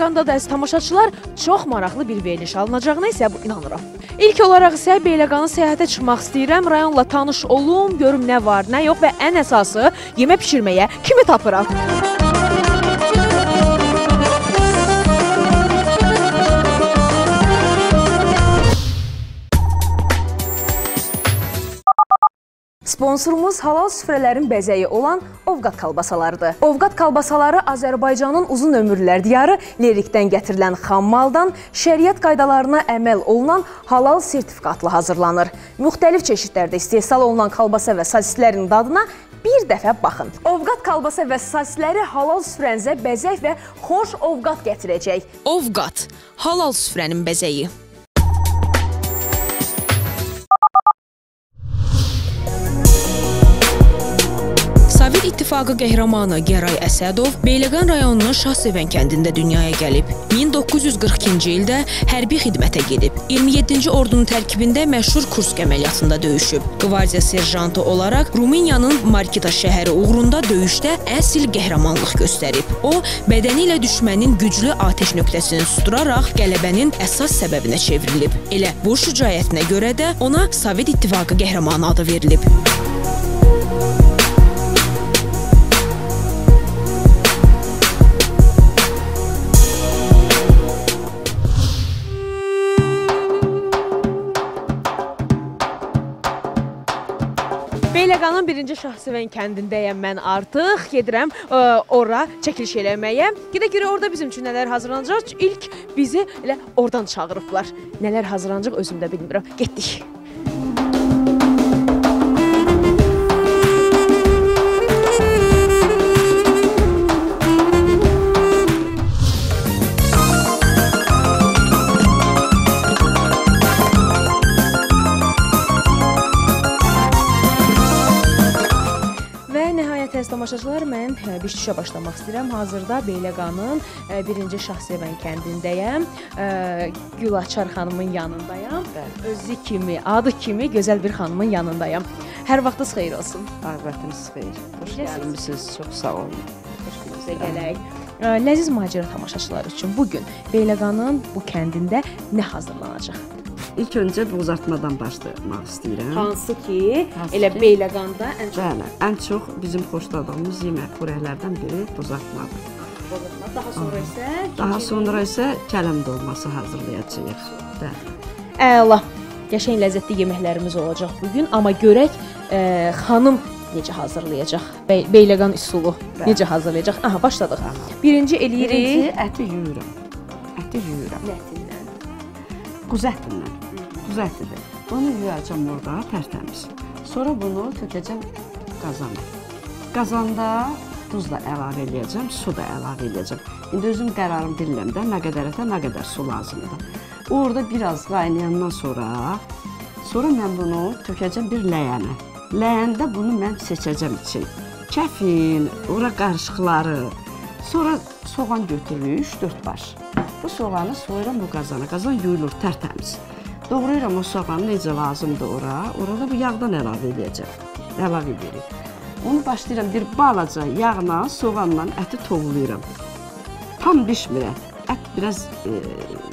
sonra bu dəfə Beyləqanda da əziz tamaşaçılar çox maraqlı bir veriliş alınacağına isə inanıram. İlk olaraq isə Beyləqanı səyahətə çıxmaq istəyirəm. Rayonla tanış olum, görüm nə var, nə yox və ən əsası yemək bişirməyə kimi tapıram. Sponsorumuz halal süfrələrin bəzəyi olan Ovqat kalbasalarıdır. Ovqat kalbasaları Azərbaycanın uzun ömürlər diyarı Lerikdən gətirilən xam maldan şəriət qaydalarına əməl olunan halal sertifikatla hazırlanır. Müxtəlif çeşidlərdə istehsal olunan kalbasa və sosislərin dadına bir dəfə baxın. Ovqat kalbasa və sosisləri halal süfrənizə bəzək və xoş ovqat gətirəcək. Ovqat, halal süfrənin bəzəyi. Sovet İttifaqı qəhrəmanı Gəray Əsədov Beyləqan rayonunun Şahsevən kəndində dünyaya gəlib. 1942-ci ildə hərbi xidmətə gedib. 27-ci ordunun tərkibində məşhur Kursk əməliyyatında döyüşüb. Qvardiya serjantı olaraq Rumıniyanın Markita şəhəri uğrunda döyüşdə əsl qəhrəmanlıq göstərib. O, bədəni ilə düşmənin güclü atəş nöqtəsini susturaraq qələbənin əsas səbəbinə çevrilib. Elə bu şücaətinə görə də ona Sovet İttifaqı qəhrəmanı adı verilib. Beyləqanın 1-ci Şahsevən kəndindəyəm mən artıq. Gedirəm ə, ora çəkiliş eləməyə. Gedək görə orada bizim üçün nələr hazırlanacaq. İlk bizi elə oradan çağırıblar. Nələr hazırlanacaq özüm də bilmirəm. Getdik. Tamaşaçılar, mən ə, bir işə başlamaq istəyirəm. Hazırda Beyləqanın 1-ci Şahsevən kəndindəyəm. Ə, Gülaçar xanımın yanındayam. Özü kimi, adı kimi gözəl bir xanımın yanındayam. Hər vaxtınız xeyir olsun. Arvadınız xeyir. Xoş gəlmisiniz. Çox sağ olun. Xoş gününüzə gələk. Ləziz macəra tamaşaçıları üçün bu gün Beyləqanın bu kəndində nə hazırlanacaq? İlk öncə bu uzatmadan başlamaq istəyirəm. Hansı ki, Hansı elə ki? Beyləqanda ən çox Bəli, ən çox bizim xoşladığımız yemək xörəklərdən biri buzatmadır. bozulmaz. Daha sonra isə Daha ikinci- sonra isə kələm dolması hazırlayacağıq. Bəli. Əla. Qəşəng ləzzətli yeməklərimiz olacaq bu gün, amma görək ə, xanım necə hazırlayacaq? Bey Beyləqan üsulu Bəli. necə hazırlayacaq? Aha, başladıq. Tamam. Birinci eləyirik Birinci əti yuyuram. Əti yuyuram. nətindən. Quzu ətindən. Quzu ətidir. Bunu yuyacağam orada tərtəmiz. Sonra bunu tökəcəm qazana. Qazanda duz da əlavə eləyəcəm, su da əlavə eləyəcəm. İndi özüm qərarım bilirəm də nə qədər ətə nə qədər su lazımdır. Orada biraz qaynayandan sonra sonra mən bunu tökəcəm bir ləyənə. Ləyəndə bunu mən seçəcəm için. Kəfin, ora qarışıqları. Sonra soğan götürürük 3-4 baş. Bu soğanı soyuram bu qazana. Qazan yuyulur tərtəmiz. Doğrayıram o soğanı necə lazımdır ora. Orada bu yağdan əlavə edəcəm. Əlavə edirik. Onu başlayıram bir balaca yağla, soğanla əti tovlayıram. Tam bişmir ət. Ət biraz e,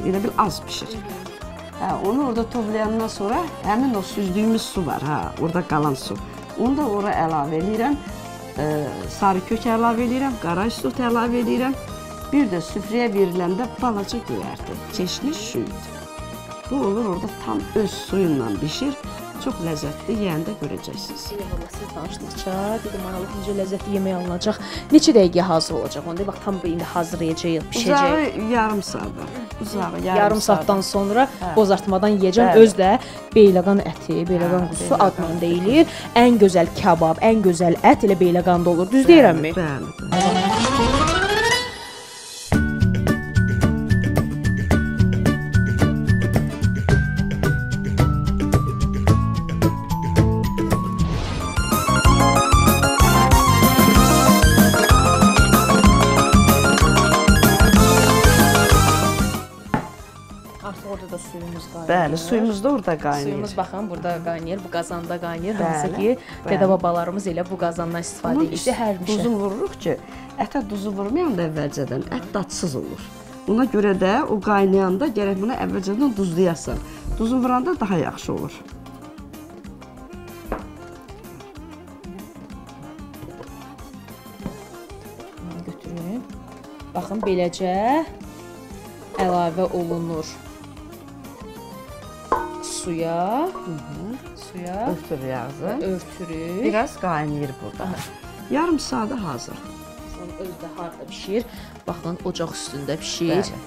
elə bil az bişir. Hə, onu orada tovlayandan sonra həmin o süzdüyümüz su var, ha, orada qalan su. Onu da ora əlavə eləyirəm. E, sarı kök əlavə eləyirəm, qara isot əlavə eləyirəm. Bir də süfrəyə veriləndə balaca göyərti, çeşni şüyd. Bu olur orada tam öz suyunla bişir. Çox ləzzətli yeyəndə görəcəksiniz. Eyvallah siz danışdıqca dedim analıq necə ləzzətli yemək alınacaq. Neçə dəqiqə hazır olacaq onda? Bax tam bu indi hazırlayacağıq, bişəcək. Uzağı yarım saat. Uzağı yarım, Yarım saatdan sonra Hə. bozartmadan yeyəcəm. Bəli. Öz də Beyləqan əti, Beyləqan Hə, quzusu Beyləqan adla deyilir. Ən gözəl kabab, ən gözəl ət elə Beyləqanda olur. Düz deyirəmmi? Bəli. bəli. Bəli, suyumuz da orada qaynayır. Suyumuz baxın burada qaynayır, bu qazanda qaynayır. Hansı Bəli, ki, bəli. dədə-babalarımız elə bu qazandan istifadə edirdi hər mişə. duzunu vururuq ki, ətə duzu vurmayanda əvvəlcədən ət dadsız olur. Ona görə də o qaynayanda gərək bunu əvvəlcədən duzlayasan. Duzu vuranda daha yaxşı olur. götürün. Baxın beləcə əlavə olunur suya, suya Ötür yazı. örtürük. Biraz qaynayır burada. Yarım saata hazır. Sonra özdə harda bişir? Baxın, ocaq üstündə bişir. Bəli.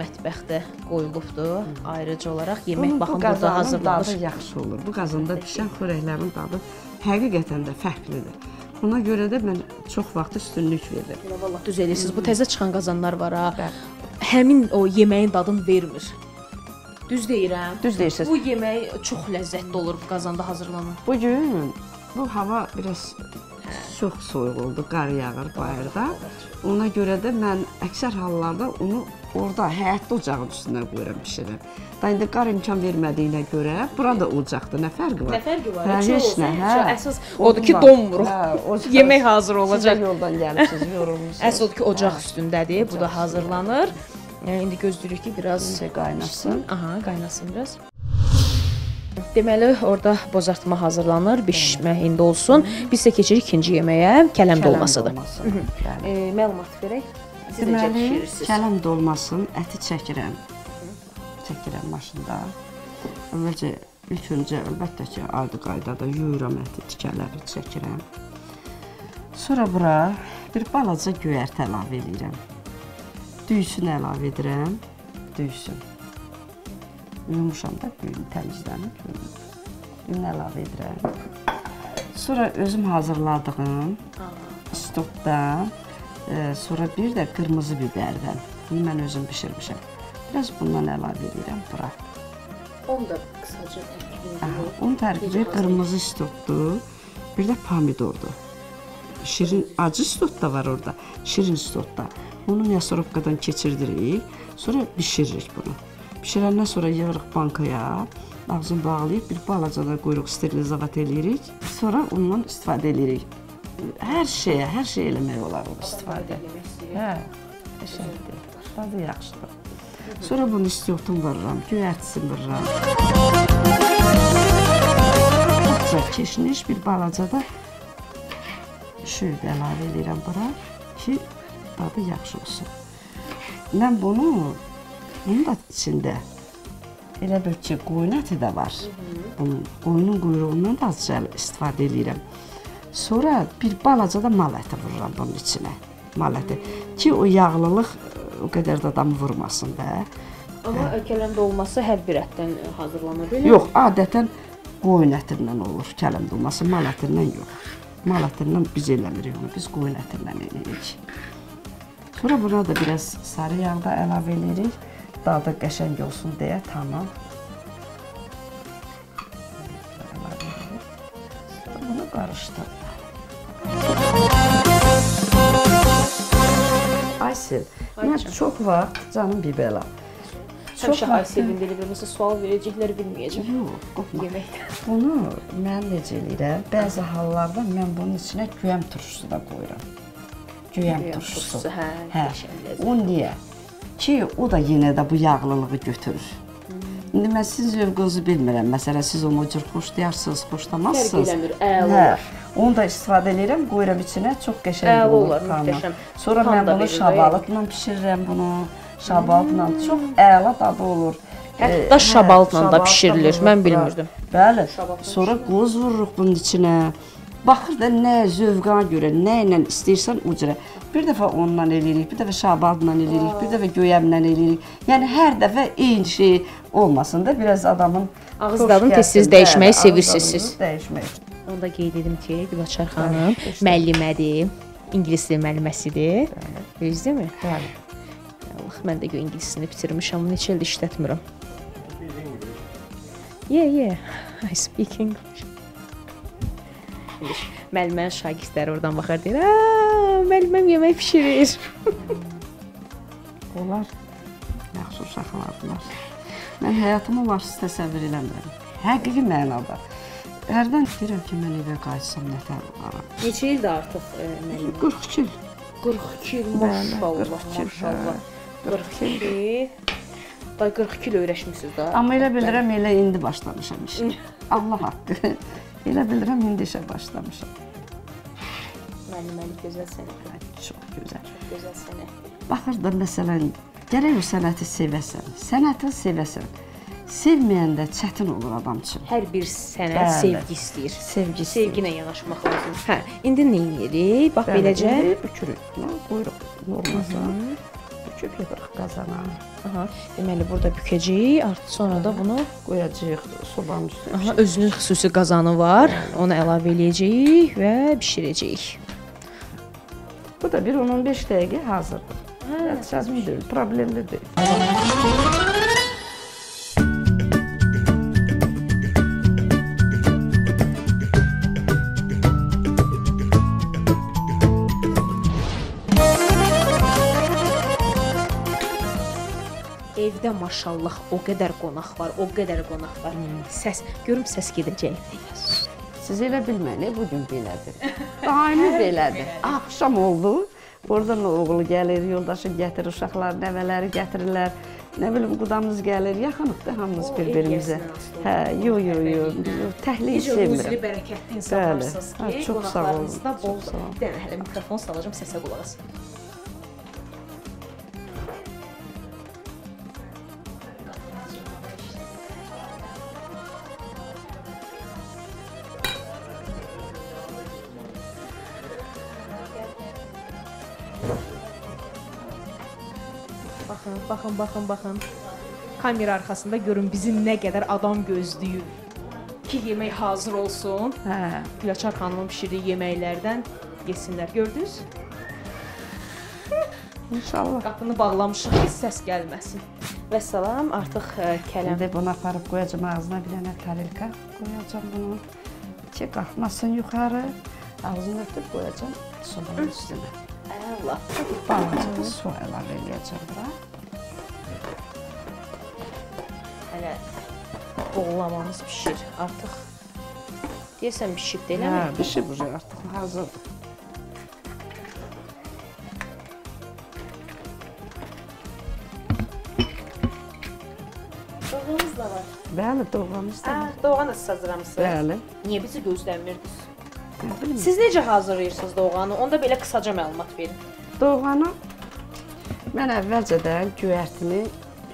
Mətbəxdə qoyulubdur. Ayrıca olaraq yemək Bunun baxın bu burada hazırlanır. dadı yaxşı olur. Bu qazanda bişən xörəklərin dadı həqiqətən də fərqlidir. Ona görə də mən çox vaxt üstünlük verirəm. Elə vallah düz eləyirsiniz. Bu təzə çıxan qazanlar var ha. Bəli. Həmin o yeməyin dadını vermir. Düz deyirəm. Düz deyirsiniz. Bu yemək çox ləzzətli olur bu qazanda hazırlanan. Bu gün bu hava biraz çox soyuq oldu, qar yağır bayırda. Ona görə də mən əksər hallarda onu orada həyətdə ocağın üstünə qoyuram bişirirəm. Da indi qar imkan vermədiyinə görə burada ocaqda nə fərqi var? Nə fərqi var? Hə, Heç nə, hə. Əsas odur ki, donmuruq. Hə, Yemək hazır Siz olacaq. də yoldan gəlmisiniz, yorulmusunuz. Əsas odur ki, ocaq üstündədir. Bu da hazırlanır. Yəni indi gözləyirik ki, biraz qaynasın. Aha, qaynasın biraz. Deməli, orada bozartma hazırlanır, bişməyində olsun. Biz isə keçirik ikinci yeməyə, kələm dolmasıdır. E, məlumat verək. Siz necə bişirirsiniz? kələm dolmasın, əti çəkirəm. Çəkirəm maşında. Əvvəlcə ilk öncə əlbəttə ki, adi qaydada yuyuram əti, tikələri çəkirəm. Sonra bura bir balaca göyərti əlavə edirəm. Düysün əlavə edirəm. Düysün. Yumuşam da düyün təmizlənib. Düyün əlavə edirəm. Sonra özüm hazırladığım stokdan, e, sonra bir də qırmızı bibərdən. Bunu mən özüm bişirmişəm. Biraz bundan əlavə edirəm bura. Onu da qısaca Aha, Onun tərkibi qırmızı stokdur, bir də pomidordur. Şirin acı stot da var orada, şirin stot da. Onu miyasorobkadan keçirdirik, sonra bişiririk bunu. Bişirəndən sonra yığırıq bankaya, ağzını bağlayıb bir balaca da qoyuruq sterilizavat eləyirik. Sonra ondan istifadə eləyirik. Hər şeyə, hər şey eləmək olar o istifadə. Hə, qəşəngdir. Dadı yaxşıdır. Sonra bunu istiotun vururam, göyərtisini vururam. Çox keşniş bir balaca da şöyə əlavə edirəm bura ki, dadı yaxşı olsun. Mən bunu bunun da içində elə bir ki, qoyun əti də var. Bunun qoyunun quyruğundan da azca istifadə edirəm. Sonra bir balaca da mal əti vururam bunun içinə. Mal əti ki, o yağlılıq o qədər də adamı vurmasın da. Amma kələm dolması hər bir ətdən hazırlanır, elə? Yox, adətən qoyun ətindən olur kələm dolması, mal ətindən yox. Mal ətindən biz eləmirik onu, biz qoyun ətindən eləyirik. Sonra buna da biraz sarı yağ da əlavə edirik. Dadı qəşəng olsun deyə, tamam. Bunu qarışdır. Aysel, mən çox vaxt canım bir belə. Həmişə Ayselin belə bir məsəl sual verəcəkləri bilməyəcəm. Yox, qorxma. Yeməkdən. Bunu mən necə eləyirəm? Bəzi hallarda mən bunun içinə göyəm turşusu da qoyuram. Göyəm turşusu. hə, hə. O niyə? Ki o da yenə də bu yağlılığı götürür. İndi mən sizin zövqünüzü bilmirəm. Məsələn, siz onu cür xoşlayarsınız, xoşlamazsınız. Fərq eləmir, əla Hə, olar. Onu da istifadə edirəm, qoyuram içinə, çox qəşəng Əla olur. olar, tamam. möhtəşəm. Sonra Tam mən bunu şabalıqla bişirirəm bunu. Şabalıqla çox əla dadı olur. Hətta Ee, şabalıqla da vururlar. mən bilmirdim. Bəli. Sonra qoz vururuq bunun içinə. Baxır da nə zövqana görə, nə ilə istəyirsən o cürə. Bir dəfə ondan eləyirik, bir dəfə şabalıqla eləyirik, bir dəfə göyəmlə eləyirik. Yəni hər dəfə eyni şey olmasın da biraz adamın Ağız dadını tez-tez dəyişməyi sevirsiniz siz. Dəyişmək. Onu da qeyd edim ki, Gülaçar xanım müəllimədir, ingilis dili müəlliməsidir. Düzdürmü? Bəli. Allah, mən də ingilisini bitirmişəm, amma neçə ildir işlətmirəm. Yeah, yeah. I speak English. Müəllimənin şagirdləri oradan baxar deyir, "Aa, müəlliməm yemək bişirir." Onlar yaxşı uşaqlardılar. Mən həyatımı varsız təsəvvür eləmirəm. Həqiqi mənada. Hərdən deyirəm ki, mən evə qayıtsam nətər olaram. Neçə ildir artıq e, müəllim? 42 il. 42 il maşallah, 42 il, maşallah. hə. 42. Da 42 il öyrəşmisiniz da. Amma elə bilirəm elə indi başlamışam işə. Allah haqqı. Elə bilirəm indi işə başlamışam. Müəlliməlik gözəl sənət, Çox gözəl. gözəl sənət. Baxırdım məsələn, gərək o sənəti sevəsən. Sənəti sevəsən. Sevməyəndə çətin olur adam üçün. Hər bir sənət Bəli. sevgi istəyir. Sevgi istəyir. Sevgi ilə yanaşmaq lazımdır. Hə, indi nə edirik? Bax beləcə. Beləcə bükürük. Nə quyruq olmasa. Büküb yığırıq qazana. Aha, deməli burada bükəcəyik, artıq sonra da bunu Qoyacağıq sobanın üstünə. aha özünün xüsusi qazanı var. Onu əlavə eləyəcəyik və bişirəcəyik. Bu da bir 10-15 dəqiqə hazırdır. Hə, çətin deyil, problemli deyil. Evdə maşallah o qədər qonaq var, o qədər qonaq var. Səs, görüm səs gedəcək. Siz elə bilməyin, bu gün belədir. Daimi belədir. Axşam oldu. Buradan oğlu gəlir, yoldaşı gətirir, uşaqlar, nəvələri gətirirlər. Nə bilim, qudamız gəlir, yaxınıq da hamımız bir-birimizə. Hə, yo yo yo, yo təhlil Necə sevmirəm. bərəkətli insanlarsınız ki, çox sağ olun, qonaqlarınızda bol. dənə hələ mikrofon salacağam, səsə qulaq asın. Baxın, baxın, baxın. Kamera arxasında görün bizi nə qədər adam gözləyir. Ki yemək hazır olsun. Hə. Gülaçar xanımın bişirdiyi yeməklərdən yesinlər. Gördünüz? İnşallah. Qapını bağlamışıq ki, səs gəlməsin. Vəssalam, artıq ə, kələm. İndi bunu aparıb qoyacağam ağzına bir dənə tarelka qoyacağam bunu. Ki qalxmasın yuxarı. Ağzını örtüb qoyacağam sobanın üstünə. Allah. Balaca su əlavə eləyəcəm bura. Hələ boğulamamız bişir. Artıq deyəsən bişib Hə, eləmi? bişib bu artıq hazırdır. Doğğanız da var. Bəli, doğramız da. Hə, var. doğğan da siz hazırlamısınız. Bəli. Niyə bizi gözləmirdiniz? Bilim. Siz necə hazırlayırsınız doğğanı? Onda belə qısaca məlumat verin. Doğanı mən əvvəlcədən göyərtini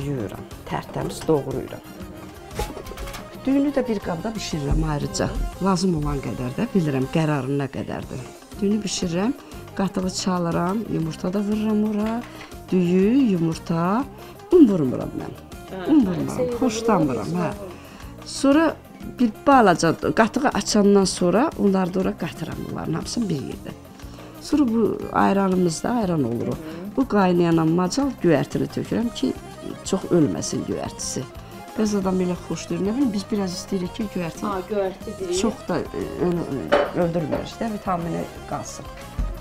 yuyuram, tərtəmiz doğrayıram. Düyünü də bir qabda bişirirəm ayrıca. Lazım olan qədər də bilirəm qərarı nə qədərdir. Düyünü bişirirəm, qatığı çalıram, yumurta da vururam ora. Düyü, yumurta, un vurmuram mən. Un vurmuram, xoşlanmıram, hə. Sonra bir balaca qatığı açandan sonra onları da ora qatıram onların hamısını bir yerdə. Sonra bu ayranımızda ayran olur. Bu qaynayana macal göyərtini tökürəm ki, çox ölməsin göyərtisi. Bəzi adam elə xoşlayır. Nə bilim biz biraz istəyirik ki, göyərti Ha, göyərtidir. çox da e, öl- öldürmür də, vitamini qalsın.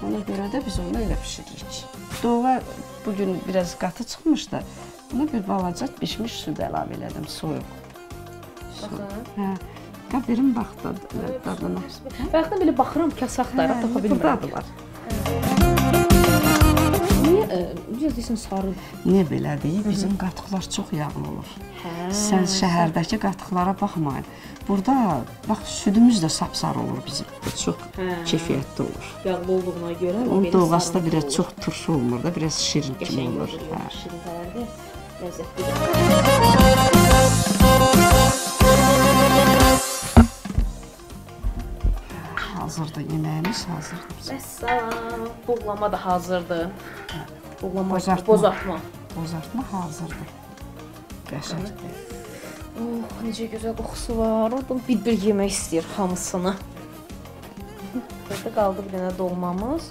Ona görə də biz onu elə bişiririk. Doğğa bu gün biraz qatı çıxmış da, buna bir balaca bişmiş su da əlavə elədim, soyuq. Baxın. Hə. Qab verin bax da dadına. Bayaqdan belə baxıram kasaqlara Hə, tapa bilmirəm. buradadır var. Niyə e, necə deyirsən sarı? Niyə belədir? Bizim qatıqlar çox yağlı olur. Hə. Sən şəhərdəki qatıqlara baxmayın. Burada bax südümüz də sapsarı olur bizim. Çox Hə. keyfiyyətli olur. yağlı olduğuna görə Onun doğası da biraz çox turşu olmur da, biraz şirin kimi olur. Hə. Şirin tərəfdə ləzzətli. Hazırdır yeməyimiz hazırdır. Vəssalam. Buğlama da hazırdır. Buğlama, Bozartma. bozartma. Bozartma hazırdır. Qəşəngdir. Oh, necə gözəl qoxusu var. Oradan bir-bir yemək istəyir hamısını. Burada qaldı bir dənə dolmamız.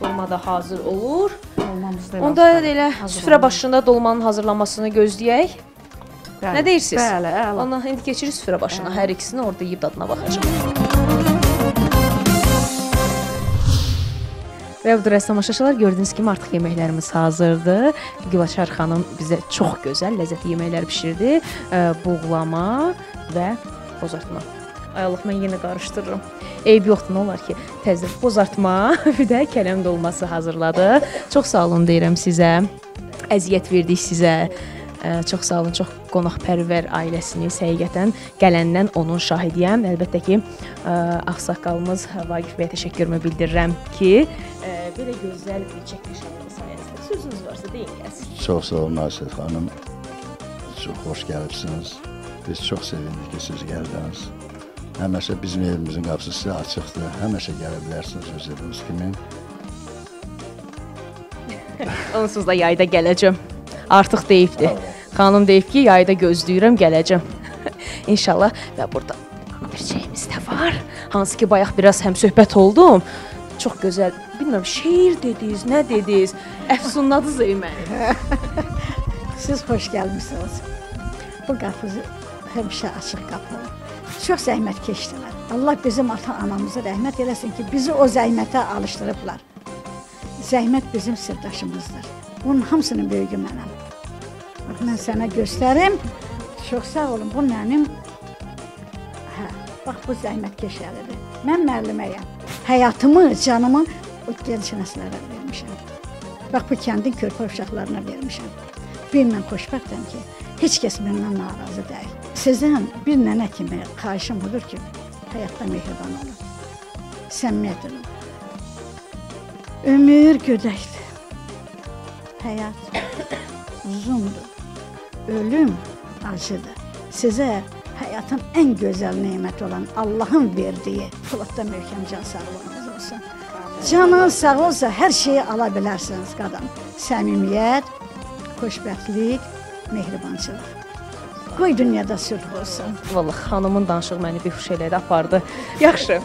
Dolma da hazır olur. Olmamız da Onda elə süfrə başında dolmanın hazırlanmasını gözləyək. Nə deyirsiniz? Bəli, əla. Ona indi keçirik süfrə başına. Hər ikisini orada yeyib dadına baxacağıq. Və bu rəsm tamaşaçılar gördüyünüz kimi artıq yeməklərimiz hazırdır. Gülaşar xanım bizə çox gözəl, ləzzətli yeməklər bişirdi. Buğlama və bozartma. Ay Allah, mən yenə qarışdırıram. Eyb yoxdur, nə olar ki, təzə bozartma, bir də kələm dolması hazırladı. Çox sağ olun deyirəm sizə. Əziyyət verdik sizə. Ə, çox sağ olun, çox qonaqpərvər ailəsiniz həqiqətən gələndən onun şahidiyəm. Əlbəttə ki, ə, ağsaqqalımız Vaqif bəyə təşəkkürümü bildirirəm ki, ə, belə gözəl bir çəkiliş aldı sayəsində. Sözünüz varsa deyin gəlsin. Çox sağ olun Nasir xanım. Çox xoş gəlibsiniz. Biz çox sevindik ki, siz gəldiniz. Həmişə bizim evimizin qapısı sizə açıqdır. Həmişə gələ bilərsiniz öz eviniz kimi. Onsuz da yayda gələcəm. Artıq deyibdi. Xanım deyib ki, yayda gözləyirəm, gələcəm. İnşallah və burada bir şeyimiz də var. Hansı ki, bayaq biraz həm söhbət oldum. Çox gözəl. Bilmirəm, şeir dediniz, nə dediniz? Əfsunladınız məni. Siz xoş gəlmisiniz. Bu qapı həmişə açıq qapı olur. Çox zəhmət keçdilər. Allah bizim ata-anamıza rəhmət eləsin ki, bizi o zəhmətə alışdırıblar. Zəhmət bizim sirdaşımızdır. Bunun hamısının böyüyü mənəm. Mən sənə göstərim. Çox sağ olun. Bu mənim bax bu zəhmət keşəlidir. Mən müəlliməyəm. Həyatımı, canımı o gənc nəslərə vermişəm. Bax bu kəndin körpə uşaqlarına vermişəm. Bir mən xoşbəxtəm ki, heç kəs məndən narazı deyil. Sizdən bir nənə kimi xahişim budur ki, həyatda mehriban olun. Səmimiyyət olun. Ömür gödəkdir. Həyat uzundur. Ölüm acıdır. Sizə həyatın ən gözəl neməti olan Allahın verdiyi Poladda möhkəm can sağlığınız olsun. Canınız sağ olsa hər şeyi ala bilərsiniz qadın. Səmimiyyət, xoşbəxtlik, mehribançılıq. Qoy dünyada sülh olsun. Vallahi xanımın danışığı məni bir xoş elədi, apardı. Yaxşı.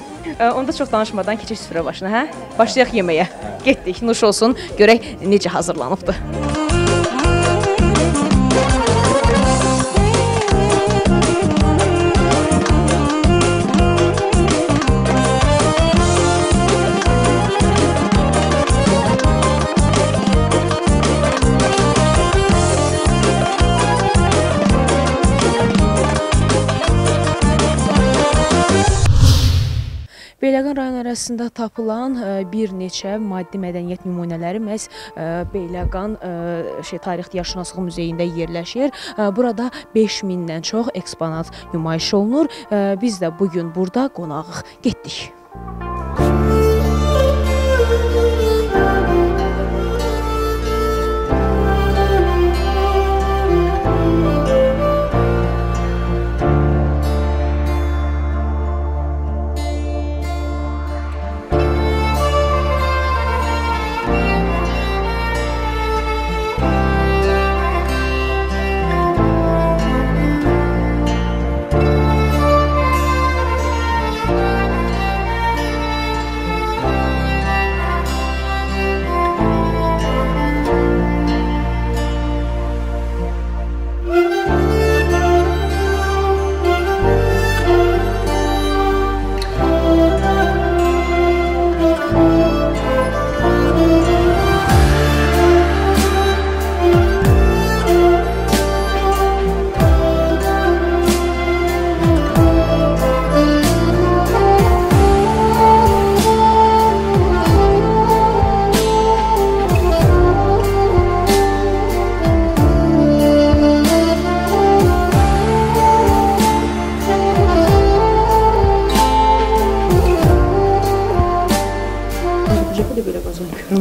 Onda çox danışmadan keçək süfrə başına, hə? Başlayaq yeməyə. Getdik, nuş olsun, görək necə hazırlanıbdı. Beyləqan rayon ərazisində tapılan ə, bir neçə maddi mədəniyyət nümunələri məhz ə, Beyləqan ə, şey tarix-diyarşünaslıq muzeyində yerləşir. Burada 5000-dən çox eksponat nümayiş olunur. Biz də bu gün burada qonağıq. Getdik.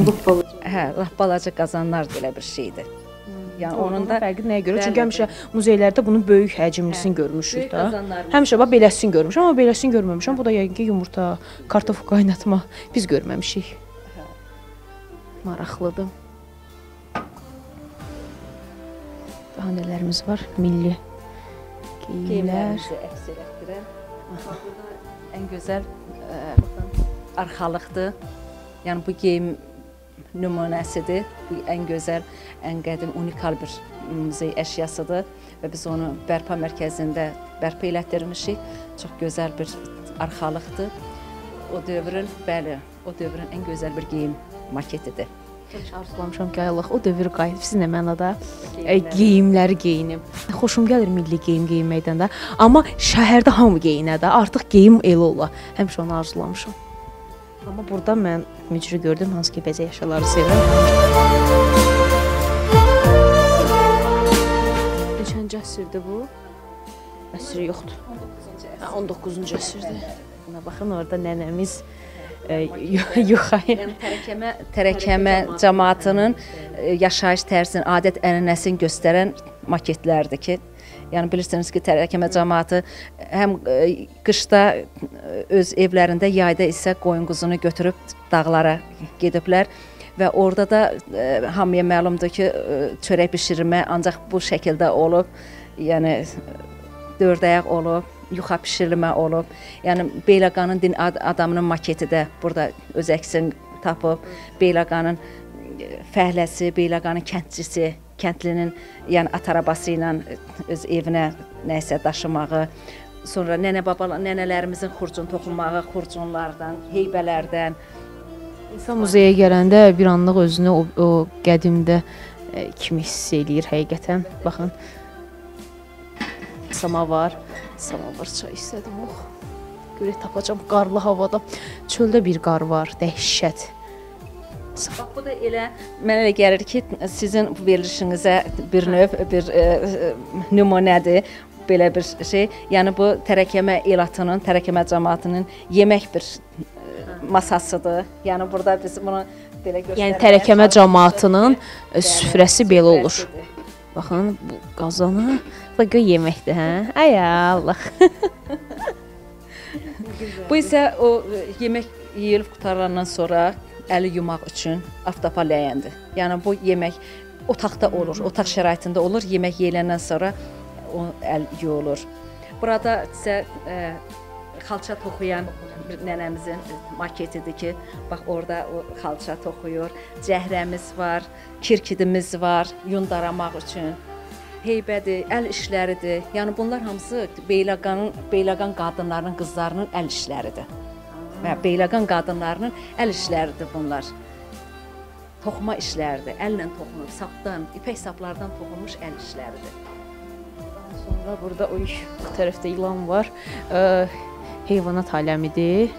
Görüm, bu balaca. Hə, lap balaca qazanlar belə bir şeydir. Yəni onun da fərqi nəyə görə? Çünki həmişə muzeylərdə bunun böyük həcmlisini görmüşük böyük də. qazanlarımız. Həmişə bax beləsini görmüşəm, amma beləsini görməmişəm. Bu da yəqin ki, yumurta, kartof qaynatma biz görməmişik. Maraqlıdır. Daha nələrimiz var? Milli geyimlər. əks burada ən gözəl ə, arxalıqdır. Yəni bu geyim nümunəsidir. Bu ən gözəl, ən qədim, unikal bir muzey əşyasıdır və biz onu bərpa mərkəzində bərpa elətdirmişik. Çox gözəl bir arxalıqdır. O dövrün, bəli, o dövrün ən gözəl bir geyim maketidir. Çox arzulamışam ki, ayılıq o dövr qayıtsın nə mənada e, geyimləri geyinim. Xoşum gəlir milli geyim geyinməkdən də, amma şəhərdə hamı geyinə də, artıq geyim elə ola. Həmişə onu arzulamışam. Amma burada mən mücrü gördüm, hansı ki bəzək əşyaları sevirəm. Neçənci əsrdir bu? Əsri yoxdur. 19-cu əsrdir. Buna baxın, orada nənəmiz e, yuxarı Yəni tərəkəmə tərəkəmə cəmaatının e, yaşayış tərzini, adət-ənənəsini göstərən maketlərdir ki, yəni bilirsiniz ki, tərəkəmə cəmaatı həm e, qışda e, öz evlərində, yayda isə qoyun quzunu götürüb dağlara gediblər və orada da e, hamıya məlumdur ki, e, çörək bişirmə ancaq bu şəkildə olub. Yəni dörd ayaq olub, yuxa bişirilmə olub. Yəni Beyləqanın din ad adamının maketi də burada öz əksini tapıb. Beyləqanın e, fəhləsi, Beyləqanın kəndçisi, kəndlinin yəni at arabası ilə öz evinə nəsə daşımağı, sonra nənə babalar, nənələrimizin xurcun toxunmağı, xurcunlardan, heybələrdən İnsan muzeyə gələndə bir anlıq özünü o, o qədimdə e, kimi hiss eləyir həqiqətən. Baxın. Samavar, samavar çay istədim. Oh. Görə tapacam qarlı havada. Çöldə bir qar var, dəhşət. Bu da elə mənə elə gəlir ki, sizin bu verilişinizə bir növ bir e, e, nümunədir belə bir şey. Yəni bu tərəkəmə elatının, tərəkəmə cəmaatının yemək bir e, masasıdır. Yəni burada biz bunu belə göstərək. Yəni tərəkəmə cəmaatının süfrəsi belə olur. Baxın bu qazanı və göy yeməkdir, hə? Ay Allah. Bu isə o yemək yeyilib qutarandan sonra əli yumaq üçün avtopa ləyəndir. Yəni bu yemək otaqda olur, otaq şəraitində olur. Yemək yeyiləndən sonra o əl yuyulur. Burada isə e, xalça toxuyan nənəmizin maketidir ki, bax orada o xalça toxuyur. Cəhrəmiz var, kirkidimiz var, yun daramaq üçün. Heybədir, əl işləridir. Yəni bunlar hamısı Beyləqanın, Beyləqan qadınlarının, qızlarının əl işləridir. Və Beyləqan qadınlarının əl işləridir bunlar. Toxuma işləridir. Əllə toxunub, sapdan, ipək saplardan toxunmuş əl işləridir. Sonra burada o bu tərəfdə ilan var. Heyvanat aləmidir.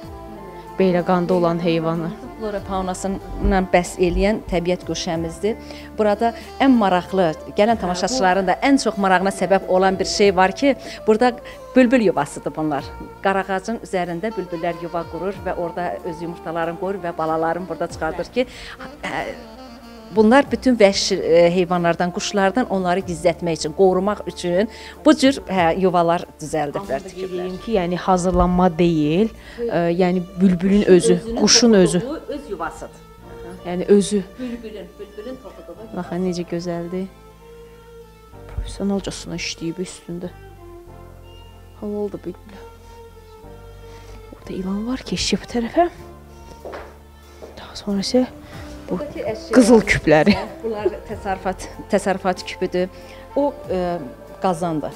Beyləqanda olan heyvanı. Flora faunasından bəhs eləyən təbiət guşəmizdir. Burada ən maraqlı, gələn tamaşaçıların da ən çox marağına səbəb olan bir şey var ki, burada bülbül yuvasıdır bunlar. Qarağacın üzərində bülbüllər yuva qurur və orada öz yumurtalarını qoyur və balalarını burada çıxardır ki, Bunlar bütün vəhşi e, heyvanlardan, quşlardan onları gizlətmək üçün, qorumaq üçün bu cür hə, yuvalar düzəldiblər, tikiblər. Deyim ki, yəni hazırlanma deyil, ə, yəni bülbülün özü, quşun özü, öz yuvasıdır. yəni özü. Bülbülün, bülbülün toxuduğu. Baxın necə gözəldir. Professionalcasına işləyib üstündə. Halaldır bülbül. Orada ilan var, keçib bu tərəfə. Daha sonra isə bu qızıl küpləri. Bunlar təsərrüfat təsərrüfat küpüdür. O e, qazandır.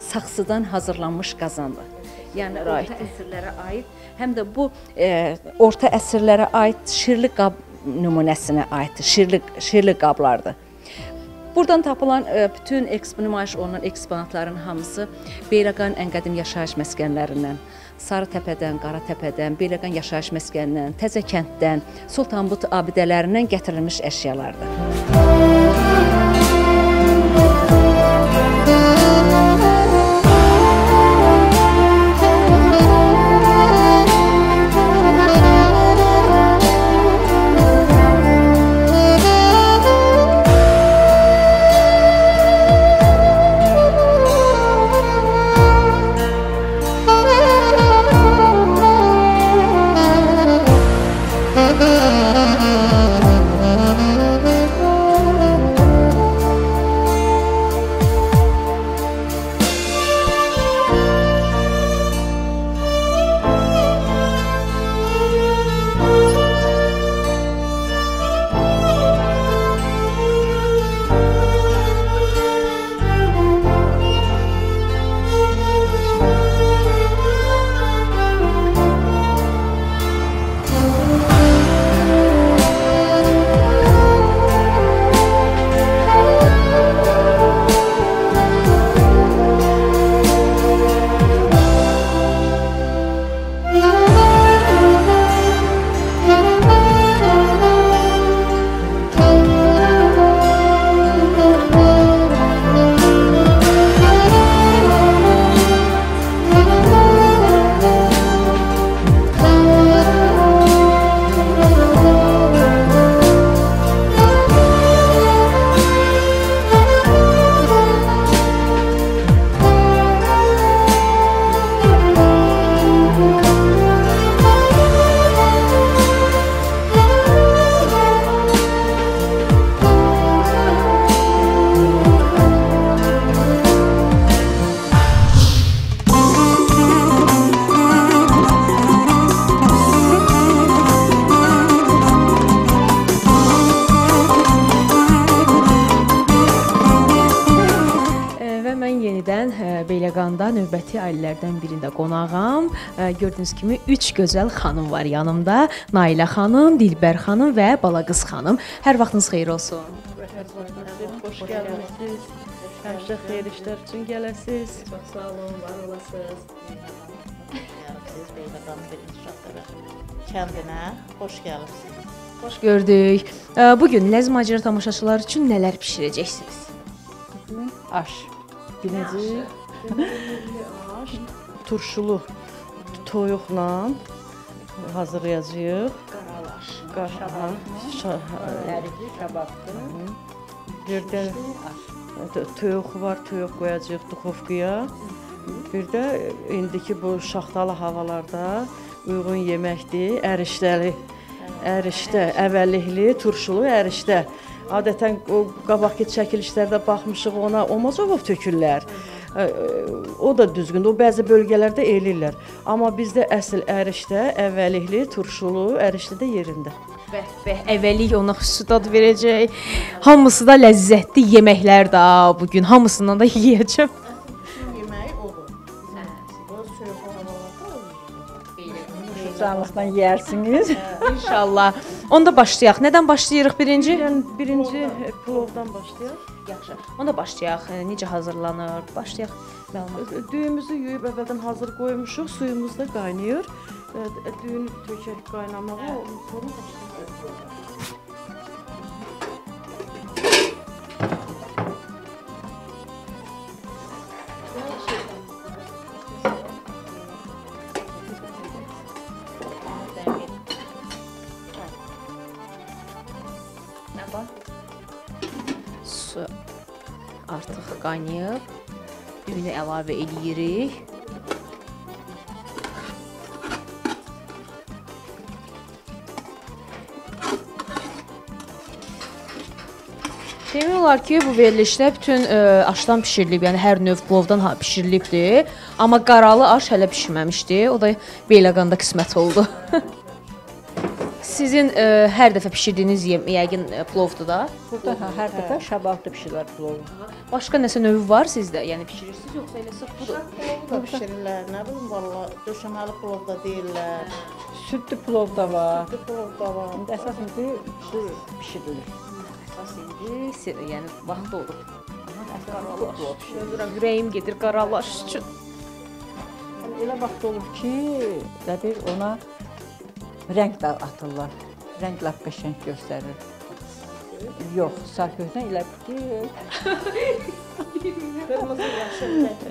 Saxsıdan hazırlanmış qazandır. Yəni orta əsrlərə aid, həm də bu e, orta əsrlərə aid şirli qab nümunəsinə aiddir. Şirli şirli qablardır. Buradan tapılan e, bütün eksp nümayiş olunan eksponatların hamısı Beyləqan ən qədim yaşayış məskənlərindən, Sarıtəpədən, Qaratəpədən, Beyləqan yaşayış məskənindən, Təzəkənddən, Sultanbut abidələrindən gətirilmiş əşyalardır. Ailələrdən birində qonağam. Gördüyünüz kimi 3 gözəl xanım var yanımda. Nailə xanım, Dilbər xanım və Balaqız xanım. Hər vaxtınız xeyir olsun. Xoş gəlmisiniz. Həmişə xeyir işlər üçün gələsiz. Çox sağ olun, var olasınız. Siz Beyləqan birinci şahsələ kəndinə xoş gəlibsiniz. Xoş gördük. Bu gün Ləzm Acar tamaşaçılar üçün nələr bişirəcəksiniz? Aş. Birinci turşulu toyuqla hazırlayacağıq. qaralaş. Qara, Tərifli kababdır. bir də toyuq var, toyuq qoyacağıq duxovkaya. Bir də indiki bu şaxtalı havalarda uyğun yeməkdir, ərişdəli. Ərişdə, əvvəllikli, turşulu ərişdə. Adətən o qabaqki çəkilişlərdə baxmışıq ona omacov tökürlər. Ə, O da düzgündür. O bəzi bölgələrdə eləyirlər. Amma bizdə əsl ərişdə, əvvəllikli, turşulu, ərişdə də yerində. Bəh, bəh, əvvəllik ona xüsusi dad verəcək. Hamısı da ləzzətli yeməklər də bu gün hamısından da yeyəcəm. Soyuq havalarda Canlıqdan yersiniz. İnşallah. Onda başlayaq. Nədən başlayırıq birinci? Birinci plovdan başlayaq. Yaxşı. Onda başlayaq. E, Necə hazırlanır? Başlayaq. Məlumat. Düyümüzü yuyub əvvəldən hazır qoymuşuq, suyumuz da qaynayır. Ə, Düyünü tökək qaynamağa, sonra başlayırıq. Qaynayıb. Düyünü əlavə eləyirik. Demək olar ki, bu verilişdə bütün ə, aşdan bişirilib, yəni hər növ plovdan bişirilibdi, amma qaralı aş hələ bişməmişdi. O da Beyləqanda qismət oldu. Sizin ə, hər dəfə bişirdiyiniz yem yəqin ə, plovdur da. Burada hə, hər dəfə şababda bişirlər plovu. Başqa nəsə növü var sizdə? Yəni bişirirsiniz yoxsa elə sırf budur? plovu da bişirirlər. Nə bilim valla döşəməli plov da deyirlər. Südlü plov da var. Südlü plov da var. İndi əsas indi bu bişirilir. Əsas indi yəni vaxt olur. Görürəm ürəyim gedir qaralaş üçün. Elə vaxt olur ki, də bir ona rəng də atırlar. Rəng lap qəşəng göstərir. Yox, sarközdən elə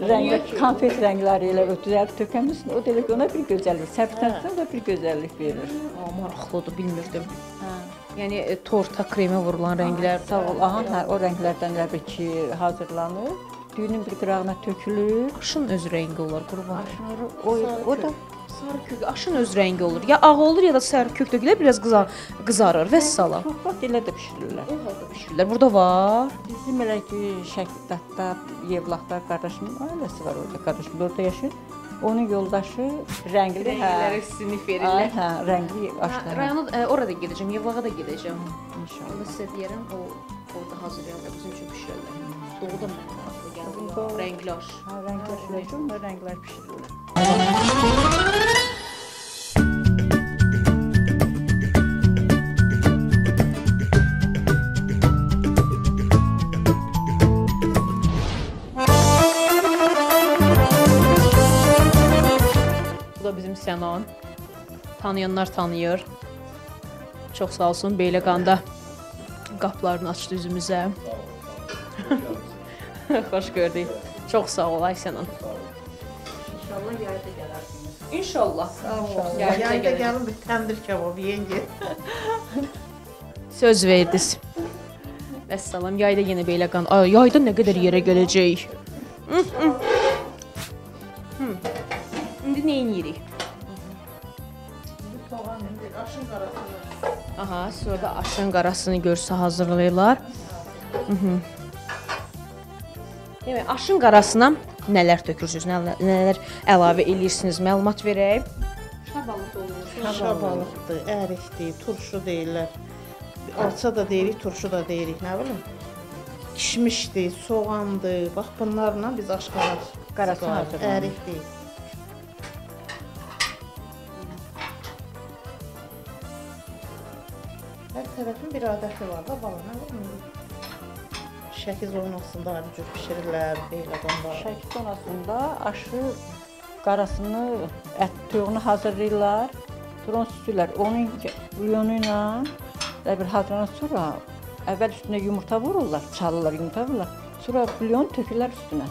rəngli konfet rəngləri elə ötürər tökəmisin. O ki, ona bir gözəllik, sərfdən da bir gözəllik verir. Aa, maraqlıdır, bilmirdim. Hə. Yəni e, torta kremə vurulan rənglər. Sağ ol. Aha, hə, o rənglərdən elə bil ki, hazırlanır. Düyünün bir qırağına tökülür. Aşın öz rəngi olur, qurban. Sonra o, o da Sarı kök aşın öz rəngi olur. Ya ağ olur ya da sarı kök dökülər, biraz qızar, qızarır və salam. vaxt elə də bişirirlər. Bişirirlər. Burada var. Bizim elə ki, Şəkiddatda, Yevlaxda qardaşımın ailəsi var orada. Qardaşım da orada yaşayır. Onun yoldaşı rəngli, hə. sinif Ay, hə, rəngli Hə, aşlar. Rayona e, orada gedəcəm, Yevlağa da gedəcəm. İnşallah. Onda sizə deyərəm, o orada hazırlayırlar, bizim üçün bişirirlər. Doğuda mənə maraqlı gəldi. Rəngli aş. Rənglər şöyləcə, o rənglər bişirirlər. Tanıyanlar tanıyır. Çox sağ olsun Beyləqanda qapılarını açdı üzümüzə. Xoş gördük. Çox sağ ol ay Sənan. İnşallah yayda gələrsiniz. İnşallah. Yayda Yayda gəlin. gəlin bir təndir kebabı yeyin. Söz verdiniz. Vəssalam, yayda yenə Beyləqan. Ay, yayda nə qədər yerə gələcək? Hı, hı. Hı. İndi nə edirik? Aha, sonra da aşın qarasını görsə hazırlayırlar. Mhm. Demək, aşın qarasına nələr tökürsüz, nələr, nələr əlavə eləyirsiniz? Məlumat verək. Şabalıqdır, ərikdir, turşu deyirlər. Alça da deyirik, turşu da deyirik, nə bilim. kişmişdi, soğandı. Bax bunlarla biz aşqalar Qarası hazırlanır. Ərikdik. Tərəfin bir adəti var da bala, nə var? Şəkiz oynasında ayrı cür bişirirlər, beyləqanda. Şəkil sonrasında aşı qarasını, ət toyuğunu hazırlayırlar. Onu süzürlər. Onun bulyonu ilə bir hazırlanan sonra əvvəl üstünə yumurta vururlar, çalırlar yumurta vururlar. Sonra bulyon tökürlər üstünə.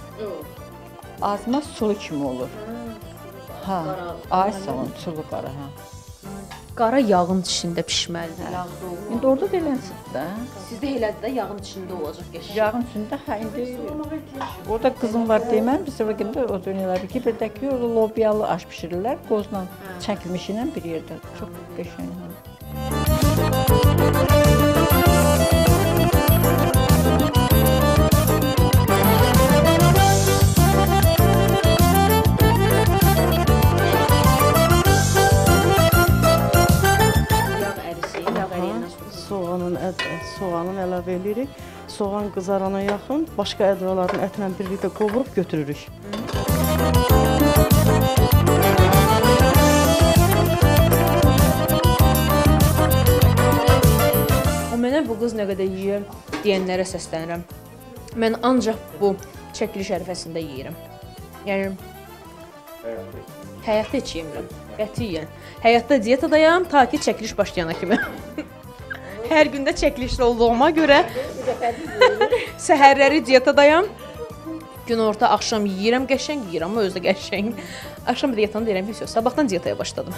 Azma sulu kimi olur. Ha, ay sağ olun, sulu qara, hə. Qara yağın içində bişməlidir. İndi orada da elənsin də. Sizdə elədir də yağın içində olacaq qəşəng. Yağın üstündə hə indi orada qızım var demən biz orada gəndə o dönürlər ki, bir də ki orada lobiyalı aş bişirirlər, qozla çəkilmiş ilə bir yerdə. Çox qəşəng. Soğanın əlavə edirik. Soğan qızarana yaxın başqa ədraların ətlə birlikdə qovurub götürürük. O mənə bu qız nə qədər yeyir deyənlərə səslənirəm. Mən ancaq bu çəkiliş ərəfəsində yeyirəm. Yəni həyatda heç yemirəm. Qətiyyən. Həyatda diyetadayam ta ki çəkiliş başlayana kimi. Hər gündə çəkilişdə olduğuma görə səhərləri diyetadayam. Günorta axşam yeyirəm, qəşəng yeyirəm, özü də qəşəng. Axşam diyetanı deyirəm, yox, sabahdan diyetaya başladım.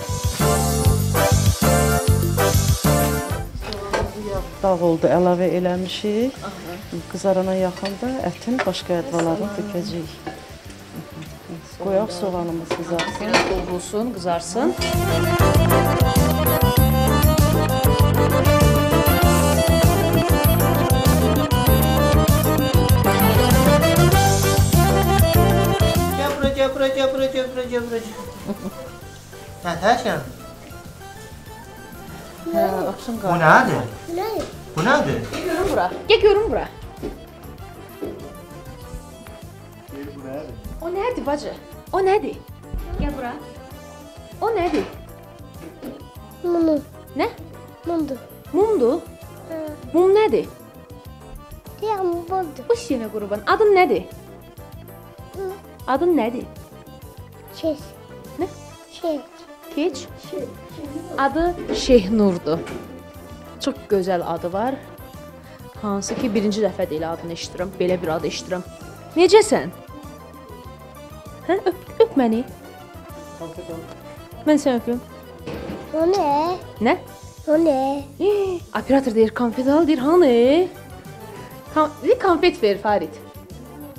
Dağ oldu, əlavə eləmişik. Qızarana yaxın da ətin başqa ədvalarını tökəcəyik. Qoyaq soğanımız qızarsın. Biraz qovrulsun, qızarsın. Gel buraya, gel buraya, gel buraya, gel buraya, gel buraya. Natasha, Hə, axşam bu nədir? Bu nədir? Görün bura. Gəl görün bura. O nədir bacı? O nədir? Gəl bura. O nədir? Munu. Nə? Mundu. Mumdur. Mum nədir? Ya buldu. Bu sənə qurban. Adın nədir? Adın nədir? Çiz. Nə? Çiz. Keç. Adı Şehnurdur. Çox gözəl adı var. Hansı ki birinci dəfədir elə adını eşidirəm, belə bir adı eşidirəm. Necəsən? Hə, öp, öp məni. Mən səni öpüm. O ne? Nə? O? Hii, Operator deyir, konfet al, deyir, hanı? Kon konfet ver Farid.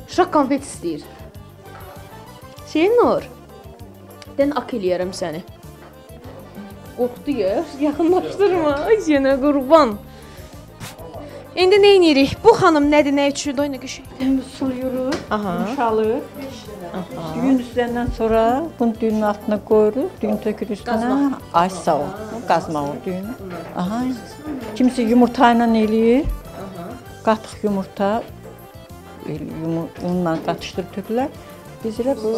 Uşaq konfet istəyir. Şehnur. Dən ak eləyərəm səni. Qorxdu ya, yaxınlaşdırma. Yenə qurban. İndi nə edirik? Bu xanım nədir, nə üçün oyna qəşəng? Bunu suluyuruq, yumşalır. Düyün üstündən sonra bunu düyünün altına qoyuruq, düyün tökür üstünə. Ay sağ ol. Qazma o düyünü. Aha. Kimisi yumurta ilə eləyir. Qatıq yumurta el- yumu- unla qatışdırıb tökürlər. Biz elə bu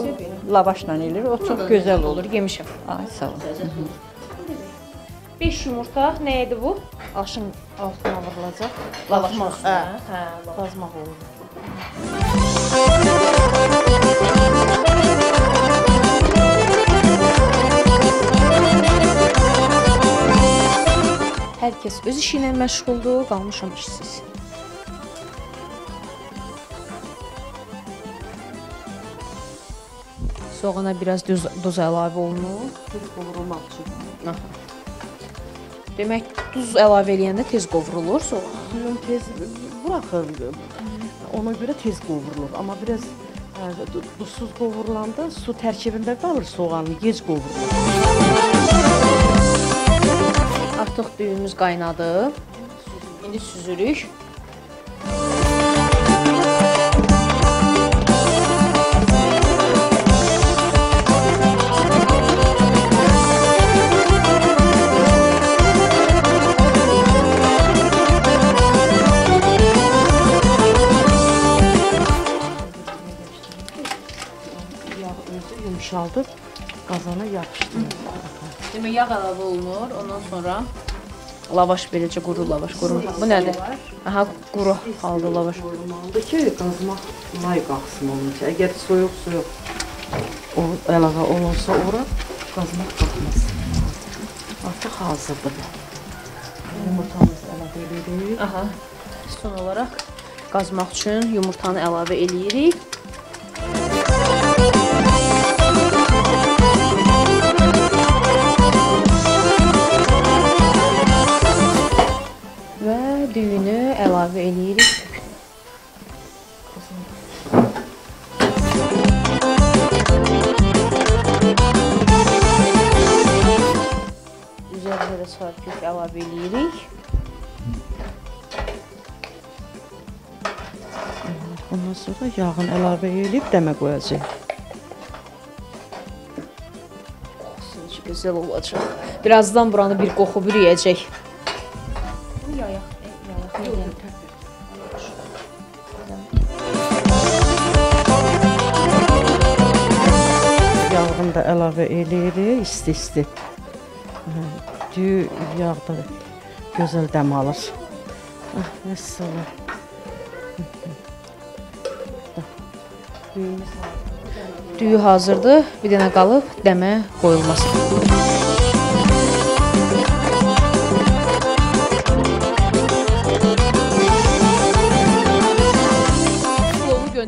lavaşla eləyir. O çox gözəl olur. Yemişəm. Ay sağ ol. 5 yumurta, nə idi bu? aşın altına vurulacaq. Lavaşmaq. Hə, hə, qazmaq olur. Hər kəs öz işi ilə məşğuldur, qalmışam işsiz. Soğana biraz duz, duz əlavə olunur. Tez qovurulmaq üçün. Aha. Demək, duz əlavə eləyəndə tez qovrulur soğan. Suyun tez buraxır. Ona görə tez qovurulur. Amma biraz ə, du- duzsuz qovurulanda su tərkibində qalır soğanı, gec qovurulur. Artıq düyümüz qaynadı. İndi süzürük. Demək yağ əlavə olunur, ondan sonra lavaş beləcə quru lavaş, quru. Bu nədir? Aha, quru halda lavaş. Olmalıdır ki, qazmaq may qalxsın onun üçün. Əgər soyuq soyuq o əlavə olunsa ora qazmaq qalxmaz. Artıq hazırdır. Yumurtamızı əlavə edirik. Aha. Son olaraq qazmaq üçün yumurtanı əlavə eləyirik. Düyünü əlavə eləyirik. Üzərinə də sarkök əlavə eləyirik. Ondan sonra yağını əlavə edib dəmə qoyacağıq. Necə gözəl olacaq. Birazdan buranı bir qoxu bürüyəcək. Yayaq. Yağını da əlavə eləyirik isti-isti. Hə, Düyü yağda gözəl dəm alır. Ah, Vəssalam. Düyü hazırdır. Bir dənə qalıb dəmə qoyulması.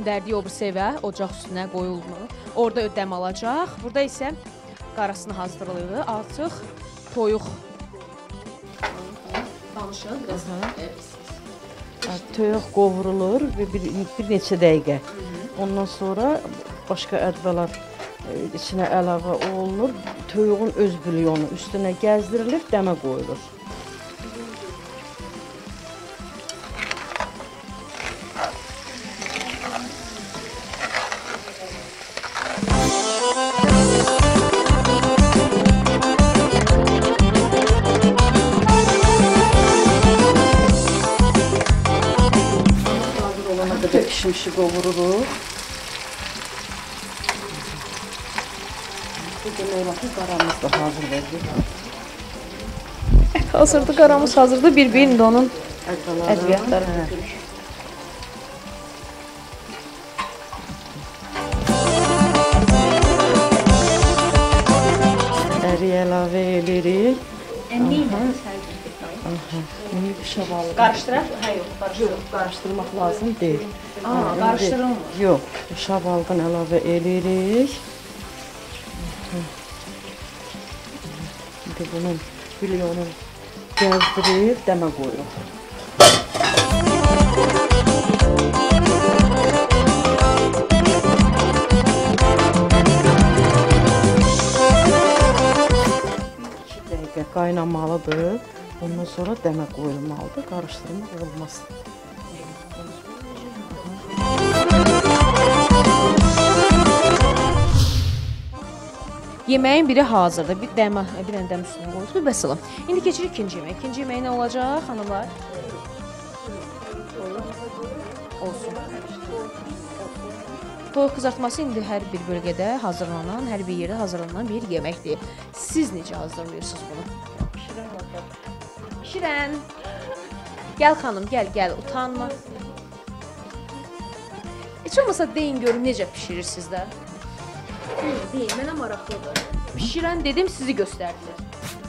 Göndərdiyi o evə, ocaq üstünə qoyulur. Orada dəm alacaq. Burada isə qarasını hazırlayır. Artıq toyuq danışın biraz. Toyuq qovurulur bir, bir, bir neçə dəqiqə. Ondan sonra başqa ədvələr e, içinə əlavə olunur. Toyuğun öz bulyonu üstünə gəzdirilib dəmə qoyulur. Hazırdır, qaramız hazırdır. Bir-birində onun Ədvələri. ədviyyatları Hə. Əri əlavə edirik. İndi şabalı. Qarışdıraq? Hə, yox, qarışdıraq. Qarışdırmaq lazım deyil. Aa, qarışdırılmır. Yox, şabaldan əlavə edirik. İndi bunun bulyonun gəzdirib dəmə qoyuruq. İki dəqiqə qaynamalıdır. Ondan sonra dəmə qoyulmalıdır. Qarışdırmaq olmaz. Yeməyin biri hazırdır. Bir dəmə, bir dənə dəm üstünə qoyduq. Bəsəlam. İndi keçirik ikinci yeməyə. İkinci yemək nə olacaq, xanımlar? Olsun. Toyuq qızartması indi hər bir bölgədə hazırlanan, hər bir yerdə hazırlanan bir yeməkdir. Siz necə hazırlayırsınız bunu? Şirən. Gəl xanım, gəl, gəl, utanma. Heç olmasa deyin görüm necə bişirirsiniz də. Deyin, deyin, mənə maraqlıdır. Bişirən dedim, sizi göstərdilər.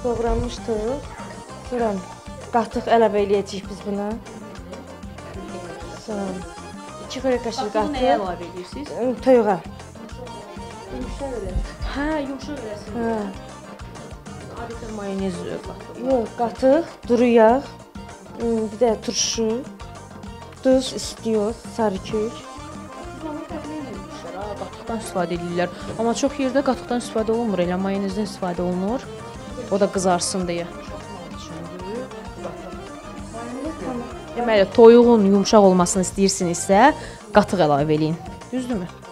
Doğranmış toyuq. Sonra qatıq əlavə eləyəcəyik biz buna. Sonra 2 xörək qaşığı Qatıq nəyə əlavə edirsiniz? Toyuğa. Hə, yumşaq eləsin. Hə. Adətən mayonez qatıq. Yox, qatıq, duru yağ, bir də turşu, duz istiyor, sarı kök. Qatıqdan istifadə edirlər. Amma çox yerdə qatıqdan istifadə olunmur, elə mayonezdən istifadə olunur. O da qızarsın deyə. Deməli, toyuğun yumşaq olmasını istəyirsinizsə, qatıq əlavə eləyin. Düzdürmü?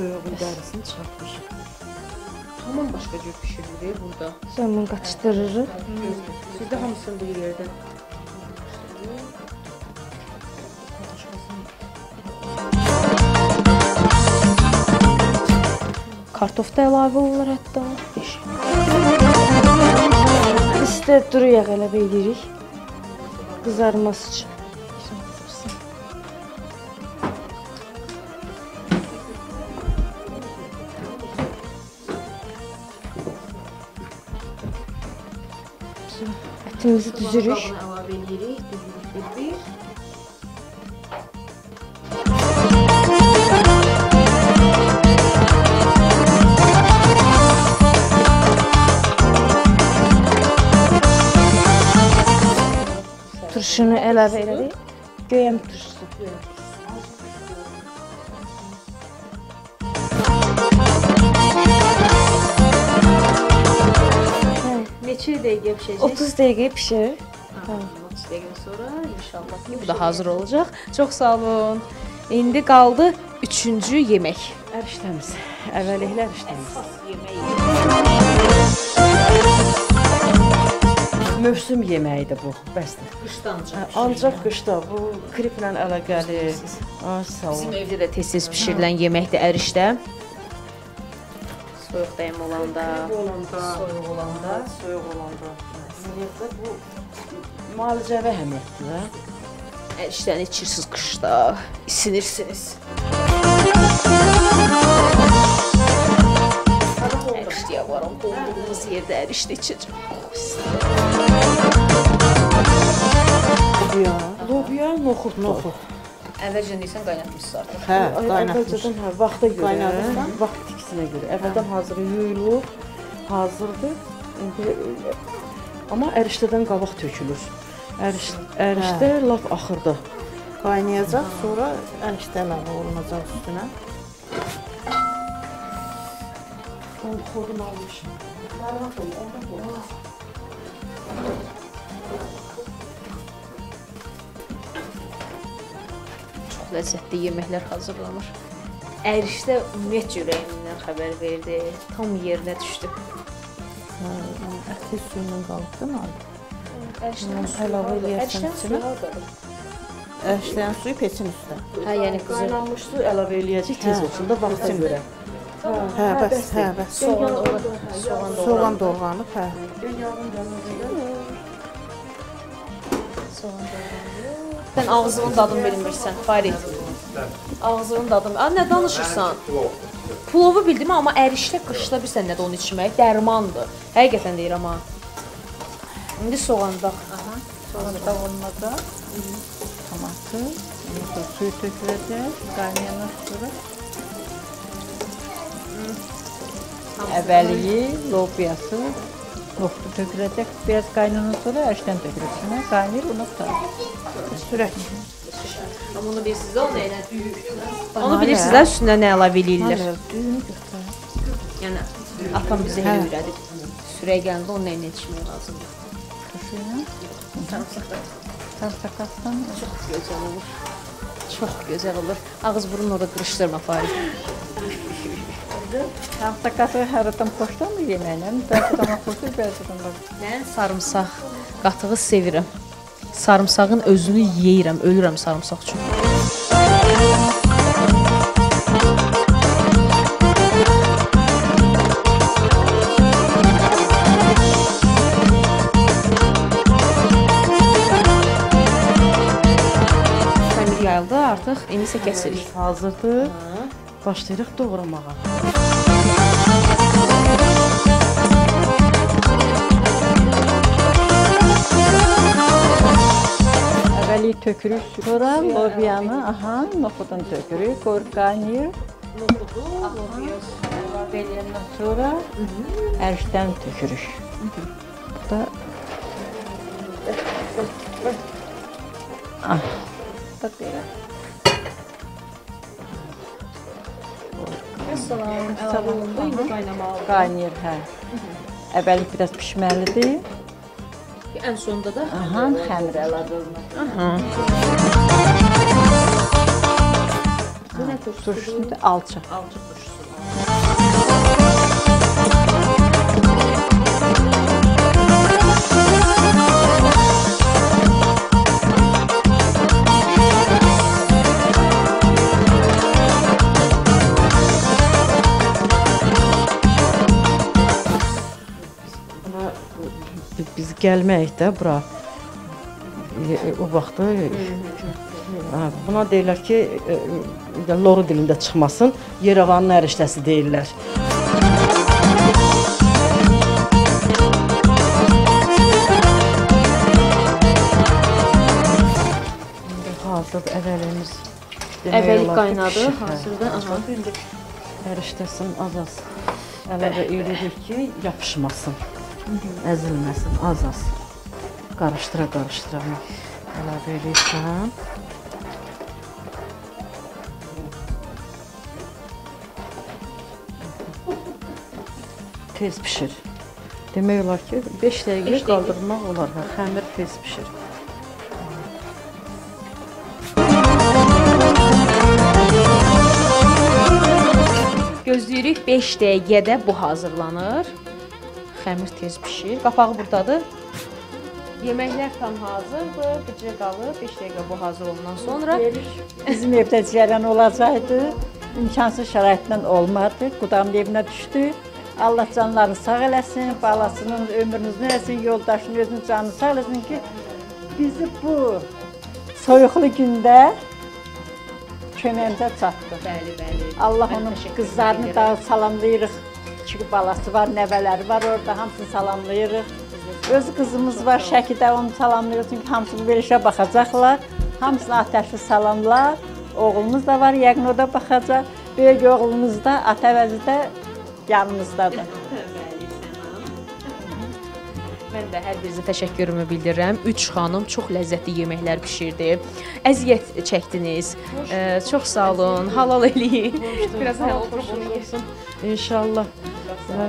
Toyuğun dərisini çıxartmış. Tamam başqa cür bişirilir burada. Zaman qaçdırırıq. Sizdə hamısını bir yerdə. Kartof da əlavə olunur hətta. Biz də duru yağ əlavə edirik. Qızarması üçün. Ətimizi düzürük. Əlavə edirik, düzürük bir-bir. Turşunu əlavə elədik. Göyəm turşusu. Neçə dəqiqə bişəcək? 30 dəqiqə bişir. 30 dəqiqə sonra inşallah ki, bu da hazır olacaq. Çox sağ olun. İndi qaldı üçüncü yemək. Ərişləmiz. Əvvəlliklə ərişləmiz. Mövsüm yeməyidir bu. Bəsdir. Qışdan Hə, Ancaq qışda bu kriplə əlaqəli. Ay sağ Bizim ol. evdə də tez-tez bişirilən yeməkdir ərişdə. Soyuq dəyim olanda, olanda, soyuq olanda. soyuq olanda. Ümumiyyətlə bu müalicəvi əhəmiyyətlidir. Ərişdən içirsiniz qışda, isinirsiniz. Ərişdiyə varam, qolduğumuz yerdə ərişdə içəcəm. Lobiya, lobiya, noxud, noxud. Əvvəlcə deyirsən qaynatmışsınız artıq. Hə, Əvvəlcədən hə, vaxta görə. Qaynadırsan, vaxt ikisinə görə. Əvvəldən hazırı yuyulur, hazırdır. İndi amma ərişdədən qabaq tökülür. Əriş ərişdə lap axırda. Qaynayacaq, sonra ərişdə əlavə olunacaq üstünə. Onu xodum almışam. Çox ləzzətli yeməklər hazırlanır. Ərişdə ümumiyyətcə ürəyimdən xəbər verdi. Tam yerinə düşdü. Əti suyu ilə qalıbdı mı? Ərişdən əlavə eləyərsən Ərişdən içinə. Ərişləyən suyu peçin üstə. Hə, yəni qızıl Qaynanmış su əlavə eləyəcək tez olsun da vaxta görə. Hə, bəs, hə, bəs. soğan olur. Soğan da Soğan doğranıb, hə. Sən ağzının dadını bilmirsən, Farid. Ağzının dadını. A, nə danışırsan? Plovu bildim amma ərişdə qışda bilsən nədir onu içmək? Dərmandır. Həqiqətən deyirəm ha. İndi soğanda. Aha. Soğanda olunacaq. Tomatı, ondan sonra suyu töküləcək, qaynayandan sonra. Əvvəliyi, lobiyası, noxdu töküləcək. Biraz qaynanan sonra ərişdən tökülür. Sonra qaynayır, onu tutar. Sürək. Amma onu bilirsiniz də o nə ilə düyür. Onu bilirsiniz də üstünə nə əlavə eləyirlər. Düyünü götür. Yəni atam bizə elə öyrədib. Sürəyə gələndə onu nə içmək lazımdır. Turşuyla. Sarımsaqdan. Çox gözəl olur. Çox gözəl olur. Ağız burun orada qırışdırma Farid. Sarımsaqı hər adam xoşlamır yeməklə. Bəzi adam xoşdur, bəzi adam Mən sarımsaq qatığı sevirəm. Sarımsağın özünü yeyirəm, ölürəm sarımsaq üçün. Xəmir yayıldı artıq. İndi isə kəsirik. Hazırdır. Başlayırıq doğramağa. Əvvəli tökürük, sonra lobiyanı, aha, noxudun tökürük, qoyur qaynayır. Edəndən sonra ərişdən tökürük. Bu da Ah, da belə. Salam, əlavə olundu. İndi qaynamalı. Qaynayır, hə. Əvvəli biraz pişməlidir. Ən sonda da Aha, xəmir əlavə olunur. bu nə turşusu? Turşusu da alça. Gəlmək də bura. E, e, O vaxtı e, buna deyirlər ki, loru dilində çıxmasın, Yerevanın ərişdəsi deyirlər. Hazır əvvəlimiz ki, qaynadı, hə. hazırda, aha. İndi ərişdəsini az-az əlavə edirik ki, yapışmasın, əzilməsin, az-az. Qarışdıra qarışdıra əlavə edirsən. Tez bişir. Demək olar ki, 5 dəqiqə qaldırmaq olar. Xəmir tez bişir. Gözləyirik 5 dəqiqədə bu hazırlanır. Xəmir tez bişir. Qapağı burdadır. Yeməklər tam hazırdır. Bircə qalır. 5 dəqiqə bu hazır olandan sonra Bizim evdə cərən olacaqdı. İmkansız şəraitlə olmadı. Qudamın evinə düşdü. Allah canlarını sağ eləsin, balasının ömrünü uzun eləsin, yoldaşının özünün canını sağ eləsin ki, bizi bu soyuqlu gündə köməyimizə çatdı. bəli, bəli. Allah onun qızlarını da salamlayırıq. İki balası var, nəvələri var orada, hamısını salamlayırıq. Öz qızımız var Şəkidə, onu salamlayırıq çünki hamısı bu verilişə baxacaqlar. Hamısına atəşli salamlar. Oğlumuz da var, yəqin o da baxacaq. Böyük oğlumuz da Atəvəzidə yanımızdadır. Mən də hər birinizə təşəkkürümü bildirirəm. 3 xanım çox ləzzətli yeməklər bişirdi. Əziyyət çəkdiniz. Ə, çox sağ olun. Halal eləyin. Biraz hələ oturub onu yesin. İnşallah. Hə,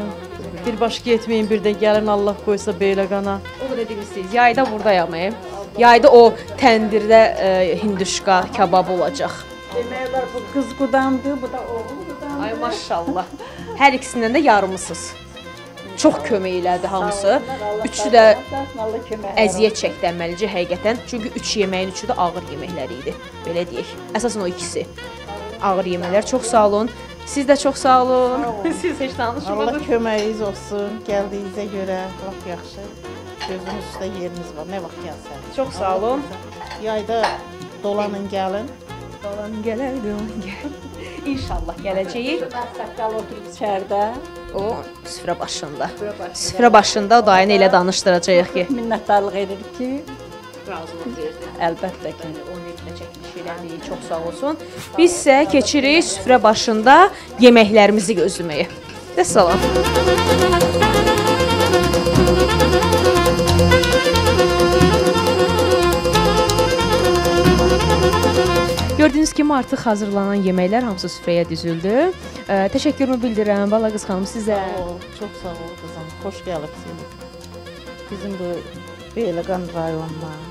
Birbaş getməyin, bir də gəlin Allah qoysa Beyləqana. O qədər deyirsiniz. Yayda burdayam. e. Yayda o təndirdə ə, hinduşka kabab olacaq. Demək olar bu qız qudamdır, bu da oğul qudamdır. Ay maşallah. Hər ikisindən də yarımısınız. Çox kömək elədi hamısı. Üçü də əziyyət çəkdi əməlicə həqiqətən. Çünki 3 yeməyin üçü də ağır yeməklər idi. Belə deyək. Əsasən o ikisi. Ağır yeməklər. Çox sağ olun. Siz də çox sağ olun. Siz heç Allah danışmadınız. köməyiniz olsun. Gəldiyinizə görə lap yaxşı. Gözünüz üstə yeriniz var. Nə vaxt gəlsəniz. Çox sağ olun. Yayda dolanın gəlin. Dolan gələr, dolan gəl. İnşallah gələcəyik. Saqqal oturub içəridə. O süfrə başında. Süfrə başında dayını elə danışdıracağıq ki, Minnətdarlıq edirik ki, razılıq verdi. əlbəttə ki, Evinə çəkiliş elədik. Çox sağ olsun. Biz isə keçirik süfrə başında yeməklərimizi gözləməyə. Və salam. Gördüyünüz kimi artıq hazırlanan yeməklər hamısı süfrəyə düzüldü. Ə, təşəkkürümü bildirirəm bala qız xanım sizə. Sağ ol, çox sağ ol qızım. Xoş gəlibsiniz. Bizim bu Beyləqan rayonuna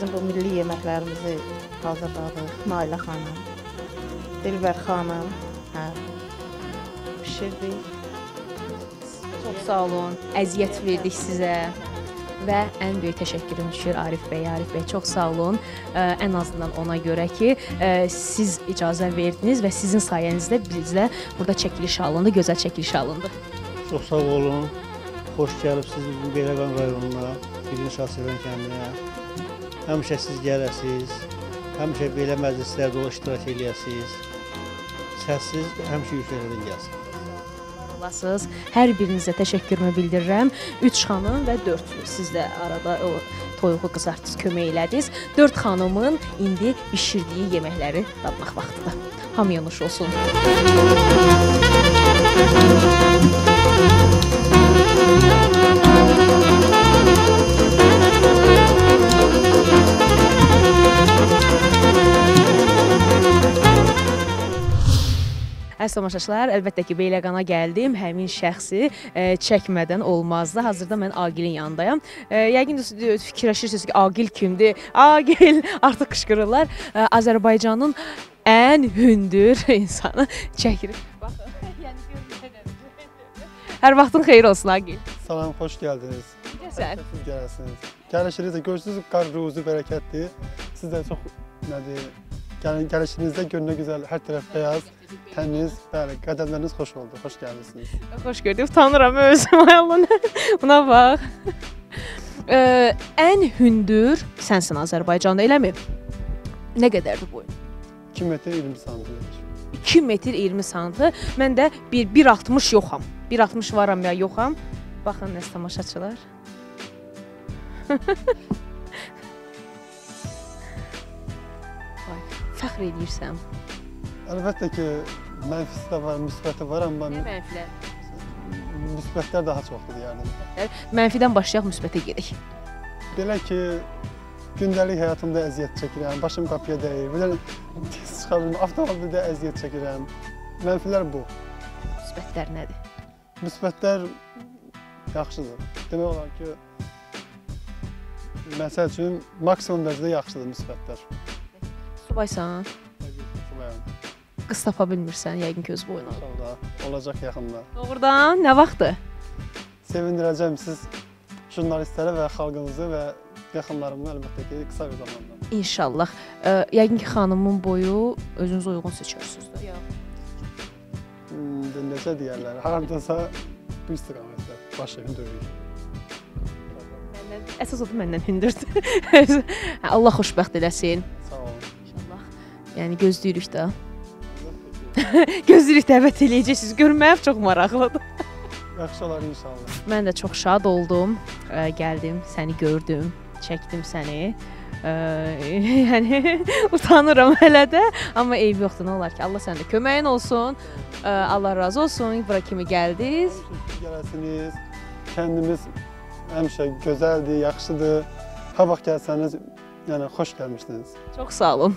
bizim bu milli yeməklərimizi hazırladıq. Nailə xanım, Dilbər xanım, hə. Bişirdik. Çox sağ olun. Əziyyət verdik sizə. Və ən böyük təşəkkürüm düşür Arif bəy. Arif bəy çox sağ olun. Ə, ən azından ona görə ki, ə, siz icazə verdiniz və sizin sayənizdə bizlə burada çəkiliş alındı, gözəl çəkiliş alındı. Çox sağ olun. Xoş gəlibsiniz bu Beyləqan rayonuna, Birinci Şahsevən kəndinə. Həmişə siz gələsiz. Həmişə belə məclislərdə o iştirak eləyəsiz. Səssiz həmişə yüksəklərdən gəlsin. olasınız. Hər birinizə təşəkkürümü bildirirəm. 3 xanım və 4 siz də arada o toyuğu qızartdınız, kömək elədiniz. 4 xanımın indi bişirdiyi yeməkləri dadmaq vaxtıdır. Hamıya nuş olsun. Əziz tamaşaçılar, əlbəttə ki, Beyləqana gəldim. Həmin şəxsi e, çəkmədən olmazdı. Hazırda mən Aqilin yanındayam. E, yəqin də fikirləşirsiniz ki, Aqil kimdir? Aqil artıq qışqırırlar. E, Azərbaycanın ən hündür insanı çəkirik. Baxın, yəni görməyəcəm. Hər vaxtın xeyir olsun Aqil. Salam, xoş gəldiniz. Necəsən? Siz gələsiniz. Gəlişiniz də görsünüz, qar ruzu bərəkətdir. Siz də çox nədir, Gəl gəlişinizdə görünə gözəl, hər tərəf bəyaz, təmiz, bəli, qədəmləriniz xoş oldu. Xoş gəldiniz. Xoş gördük. Utanıram özüm. Ay Allah. Buna bax. Ə, ən hündür sənsin Azərbaycanda, eləmi? Nə qədərdir boyun? 2 metr 20 sm. 2 metr 20 sm. Mən də 1 1.60 yoxam. 1.60 varam ya yoxam. Baxın nəsə tamaşaçılar. fəxr edirsən. Əlbəttə ki, mənfisi də var, müsbəti var, amma Nə mənfilər? müsbətlər daha çoxdur deyərdim. Mənfidən başlayaq müsbətə gedək. Belə ki, gündəlik həyatımda əziyyət çəkirəm, başım qapıya dəyir, də tez çıxa bilmirəm, avtomobildə əziyyət çəkirəm. Mənfilər bu. Müsbətlər nədir? Müsbətlər yaxşıdır. Demək olar ki, məsəl üçün maksimum dərəcədə yaxşıdır müsbətlər. Subaysan? Subayam. Qız tapa bilmirsən, yəqin ki öz boyuna. İnşallah olacaq yaxında. Doğrudan nə vaxtdır? Sevindirəcəm siz jurnalistləri və xalqınızı və yaxınlarımı əlbəttə ki, qısa bir zamanda. İnşallah. Ə, yəqin ki xanımın boyu özünüz uyğun seçirsiniz də. Yox. Necə deyərlər, hardasa bu istiqamətdə hündürlük. Məndən əsas odur məndən hündürdür. Allah xoşbəxt eləsin. Sağ. Yəni gözləyirik də. gözləyirik dəvət eləyəcəksiniz. Görməyəm çox maraqlıdır. Yaxşı olar inşallah. Mən də çox şad oldum. Ə, gəldim, səni gördüm, çəkdim səni. Ə, yəni utanıram hələ də, amma eyb yoxdur, nə olar ki, Allah səndə köməyin olsun. Ə, Allah razı olsun. Bura kimi gəldiniz. Gələsiniz. Kəndimiz həmişə gözəldir, yaxşıdır. Hər vaxt gəlsəniz, yəni xoş gəlmisiniz. Çox sağ olun.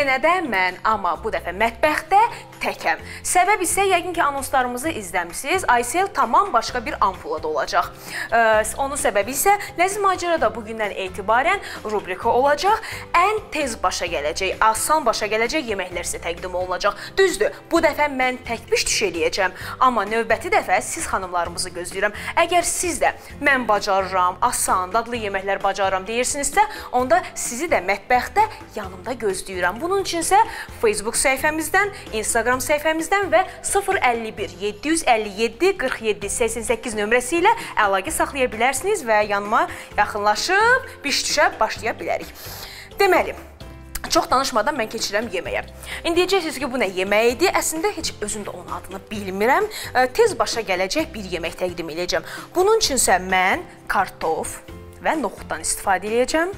yenə də mən, amma bu dəfə mətbəxdə təkəm. Səbəb isə yəqin ki, anonslarımızı izləmisiniz. Aysel tamam başqa bir ampulada olacaq. Ə, onun səbəbi isə Ləzim Macərada bu gündən etibarən rubrika olacaq. Ən tez başa gələcək, asan başa gələcək yeməklər sizə təqdim olunacaq. Düzdür, bu dəfə mən tək pişdiş eləyəcəm, amma növbəti dəfə siz xanımlarımızı gözləyirəm. Əgər siz də mən bacarıram, asan, dadlı yeməklər bacarıram deyirsinizsə, onda sizi də mətbəxdə yanımda gözləyirəm. Bunun üçün isə Facebook səhifəmizdən, Instagram səhifəmizdən və 051 757 47 88 nömrəsi ilə əlaqə saxlaya bilərsiniz və yanıma yaxınlaşıb pişdişə başlaya bilərik. Deməli, Çox danışmadan mən keçirəm yeməyə. İndi deyəcəksiniz ki, bu nə yemək idi? Əslində heç özüm də onun adını bilmirəm. Ə, Tez başa gələcək bir yemək təqdim edəcəm. Bunun üçünsə mən kartof və noxuddan istifadə edəcəm.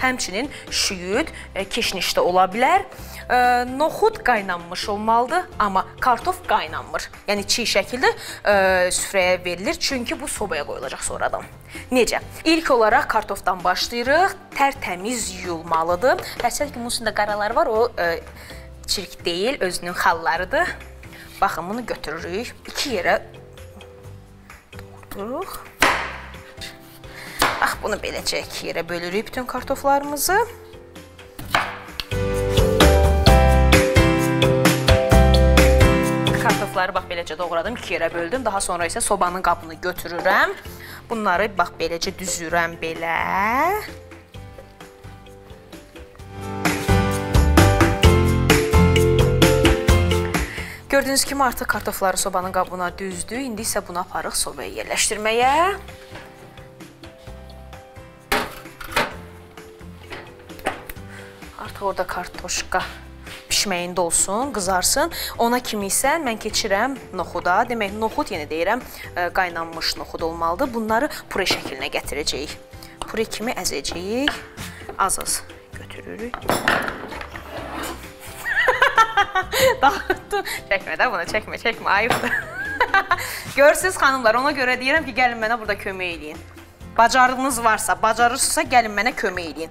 Həmçinin şüyüd, e, keşniş də ola bilər. E, Noxud qaynanmış olmalıdır, amma kartof qaynanmır. Yəni çiy şəkildə e, süfrəyə verilir, çünki bu sobaya qoyulacaq sonradan. Necə? İlk olaraq kartofdan başlayırıq. Tərtəmiz yuyulmalıdır. Həssəl ki, bunun üstündə qaralar var, o e, çirk deyil, özünün xallarıdır. Baxın, bunu götürürük. İki yerə doğruduruq. Bax, bunu beləcə iki yerə bölürük bütün kartoflarımızı. Kartofları bax beləcə doğradım, iki yerə böldüm. Daha sonra isə sobanın qabını götürürəm. Bunları bax beləcə düzürəm belə. Gördüyünüz kimi artıq kartofları sobanın qabına düzdük. İndi isə bunu aparıq sobaya yerləşdirməyə. Artıq orada kartoşka bişməyində olsun, qızarsın. Ona kimi isə mən keçirəm noxuda. Demək, noxud yenə deyirəm, ə, qaynanmış noxud olmalıdır. Bunları pure şəklinə gətirəcəyik. Pure kimi əzəcəyik. Az-az götürürük. Dağıtdım. Çəkmə də bunu, çəkmə, çəkmə, ayıbdır. Görürsüz xanımlar, ona görə deyirəm ki, gəlin mənə burada kömək eləyin. Bacarığınız varsa, bacarırsınızsa gəlin mənə kömək eləyin.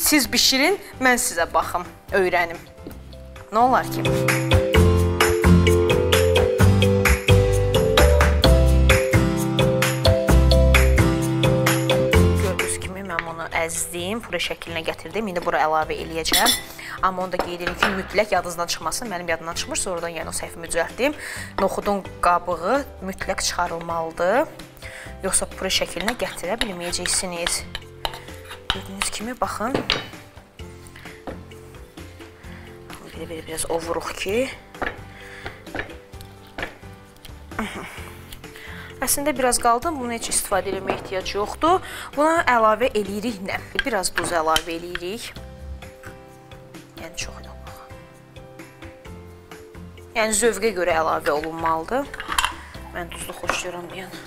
Siz bişirin, mən sizə baxım, öyrənim. Nə olar ki? Gördüyünüz kimi mən bunu əzdim, püre şəklinə gətirdim. İndi bura əlavə eləyəcəm. Amma onu da qeyd edim ki, mütləq yadınızdan çıxmasın. Mənim yadımdan çıxmır, sonradan yəni o səhvimi düzəltdim. Noxudun qabığı mütləq çıxarılmalıdır. Yoxsa püre şəklinə gətirə bilməyəcəksiniz. Gördüyünüz kimi baxın. Belə-belə biraz ovuruq ki. Əslində biraz qaldı, bunu heç istifadə etməyə ehtiyac yoxdur. Buna əlavə eləyirik nə? Biraz duz əlavə eləyirik. Yəni çox yox. Yəni zövqə görə əlavə olunmalıdır. Mən duzlu xoşlayıram yəni.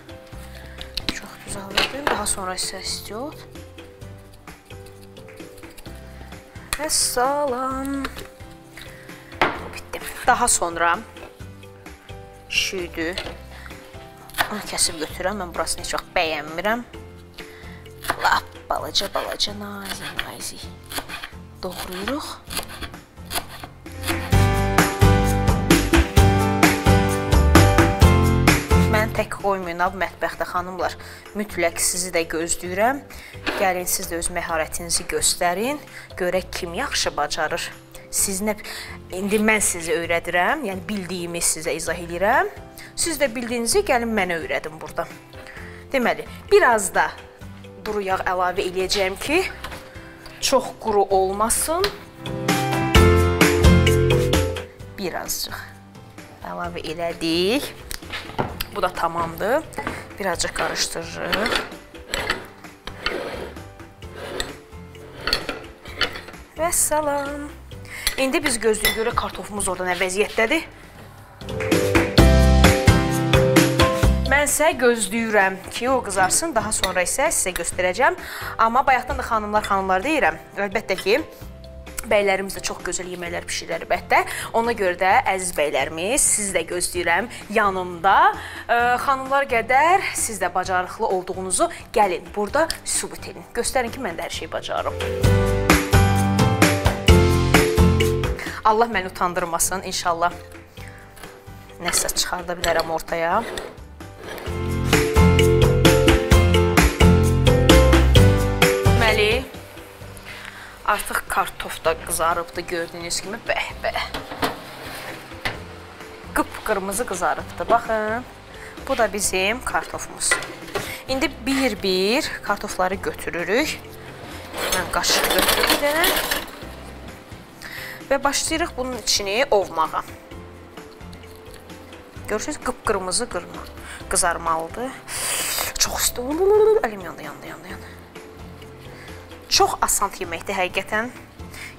Çox duz alırdım. Daha sonra isə istiot. Və salam. Bitdi. Daha sonra şüydü. Onu kəsib götürürəm. Mən burasını heç vaxt bəyənmirəm. Lap balaca-balaca nazik-nazik doğrayırıq. Tək qoymayın ab mətbəxdə xanımlar. Mütləq sizi də gözləyirəm. Gəlin siz də öz məharətinizi göstərin. Görək kim yaxşı bacarır. Siz nə indi mən sizi öyrədirəm, yəni bildiyimi sizə izah edirəm. Siz də bildiyinizi gəlin mənə öyrədin burada. Deməli, biraz da duru yağ əlavə eləyəcəm ki, çox quru olmasın. Birazcıq əlavə elədik. Bu da tamamdır. Birazcıq qarışdırırıq. Və salam. İndi biz gözlüyə görə kartofumuz orada nə vəziyyətdədir? Mən isə gözləyirəm ki, o qızarsın, daha sonra isə sizə göstərəcəm. Amma bayaqdan da xanımlar, xanımlar deyirəm. Əlbəttə ki, Bəylərimiz də çox gözəl yeməklər bişirir əlbəttə. Ona görə də əziz bəylərimiz, sizi də gözləyirəm yanımda. Ə, xanımlar qədər siz də bacarıqlı olduğunuzu gəlin burada sübut edin. Göstərin ki, mən də hər şeyi bacarıram. Allah məni utandırmasın inşallah. Nəsə çıxarda bilərəm ortaya. Artıq kartof da qızarıbdı gördüyünüz kimi. Bəh-bəh. Qıpqırmızı qızarıbdı. Baxın. Bu da bizim kartofumuz. İndi bir-bir kartofları götürürük. Mən qaşıq götürürük bir dənə. Və başlayırıq bunun içini ovmağa. Görürsünüz, qıpqırmızı qırma qızarmalıdır. Çox isti. Əlim yandı, yandı, yandı, yandı. Çox asan yeməkdir həqiqətən.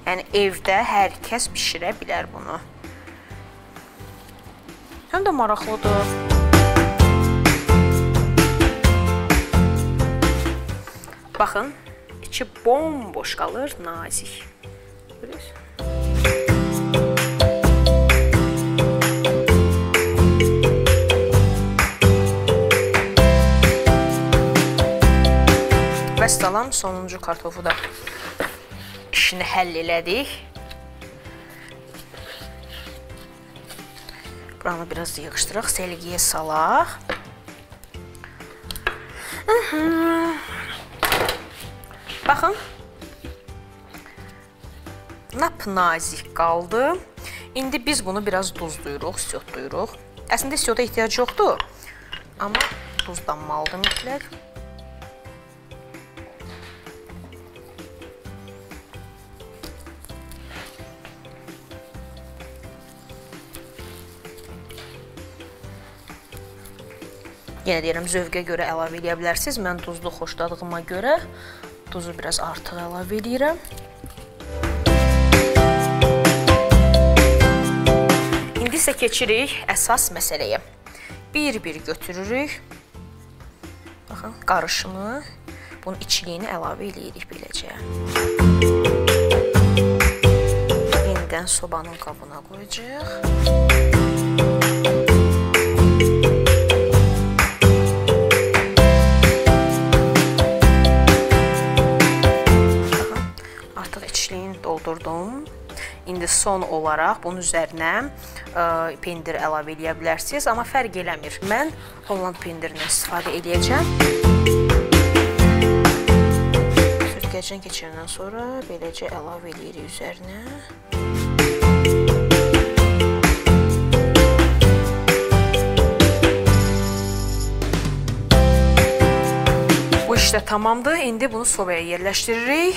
Yəni evdə hər kəs bişirə bilər bunu. Həm də maraqlıdır. Baxın, içi bomboş qalır, nazik. Görürsünüz? Vəssalam, sonuncu kartofu da işini həll elədik. Buranı biraz da yığışdıraq, selgiyə salaq. Baxın. Nap nazik qaldı. İndi biz bunu biraz duzluyuruq, siyotluyuruq. Əslində siyota ehtiyac yoxdur. Amma duzlanmalıdır mütləq. Yenə deyirəm, zövqə görə əlavə eləyə bilərsiniz. Mən duzlu xoşladığıma görə duzu biraz artıq əlavə eləyirəm. İndi isə keçirik əsas məsələyə. Bir-bir götürürük. Baxın, qarışımı, bunun içliyini əlavə eləyirik beləcə. Yenidən sobanın qabına qoyacağıq. Doldurdum. İndi son olaraq bunun üzərinə ə, pendir əlavə eləyə bilərsiniz, amma fərq eləmir. Mən Holland pendirindən istifadə eləyəcəm. Süzgəcdən keçirəndən sonra beləcə əlavə eləyirik üzərinə. Bu iş də tamamdır. İndi bunu sobaya yerləşdiririk.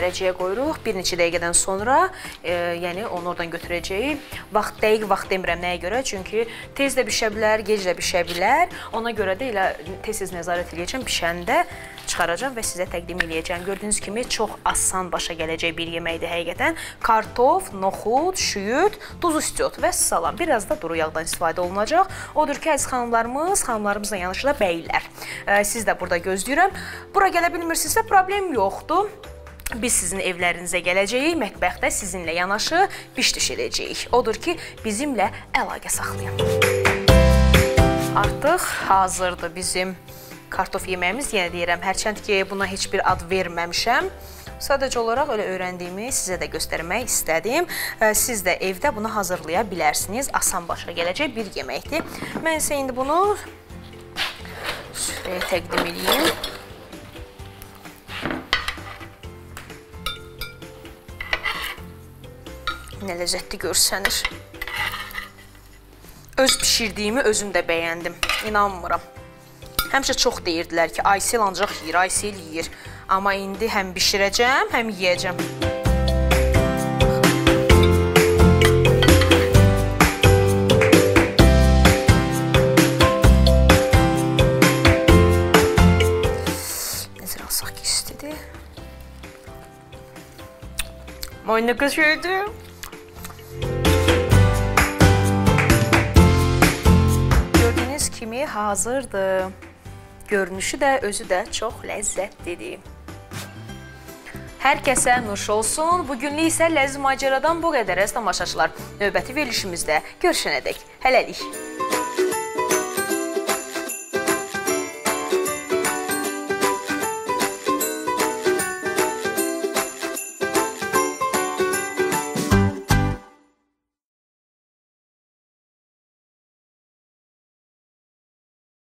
Dərəcəyə qoyuruq. Bir neçə dəqiqədən sonra, e, yəni onu oradan götürəcəyik. Vaxt dəqiq vaxt demirəm nəyə görə? Çünki tez də bişə bilər, gec də bişə bilər. Ona görə də elə tez-tez nəzarət eləyəcəm. Bişəndə çıxaracağam və sizə təqdim eləyəcəm. Gördüyünüz kimi çox asan başa gələcək bir yeməkdir həqiqətən. Kartof, noxud, şüyüd, duz istiot və salam. Biraz da duru yağdan istifadə olunacaq. Odur ki, əziz xanımlarımız, xanımlarımızla yanaşı da bəylər. E, Siz də burada gözləyirəm. Bura gələ bilmirsinizsə problem yoxdur. Biz sizin evlərinizə gələcəyik, mətbəxdə sizinlə yanaşı biş-düş edəcəyik. Odur ki, bizimlə əlaqə saxlayın. Artıq hazırdır bizim kartof yeməyimiz. Yenə deyirəm, hərçənd ki, buna heç bir ad verməmişəm. Sadəcə olaraq elə öyrəndiyimi sizə də göstərmək istədim. Siz də evdə bunu hazırlaya bilərsiniz. Asan başa gələcək bir yeməkdir. Mən isə indi bunu süfrəyə təqdim edeyim. Nə ləzzətli görsənir. Öz bişirdiyimi özüm də bəyəndim. İnanmıram. Həmişə çox deyirdilər ki, Aysel ancaq yeyir, Aysel yeyir. Amma indi həm bişirəcəm, həm yeyəcəm. Nəzərə alsaq ki, istidir. Ay nə kimi hazırdır. Görünüşü də, özü də çox ləzzətlidir. Hər kəsə nuş olsun. Bu günlük isə ləzzət macəradan bu qədər əziz tamaşaçılar. Növbəti verilişimizdə görüşənədək. Hələlik.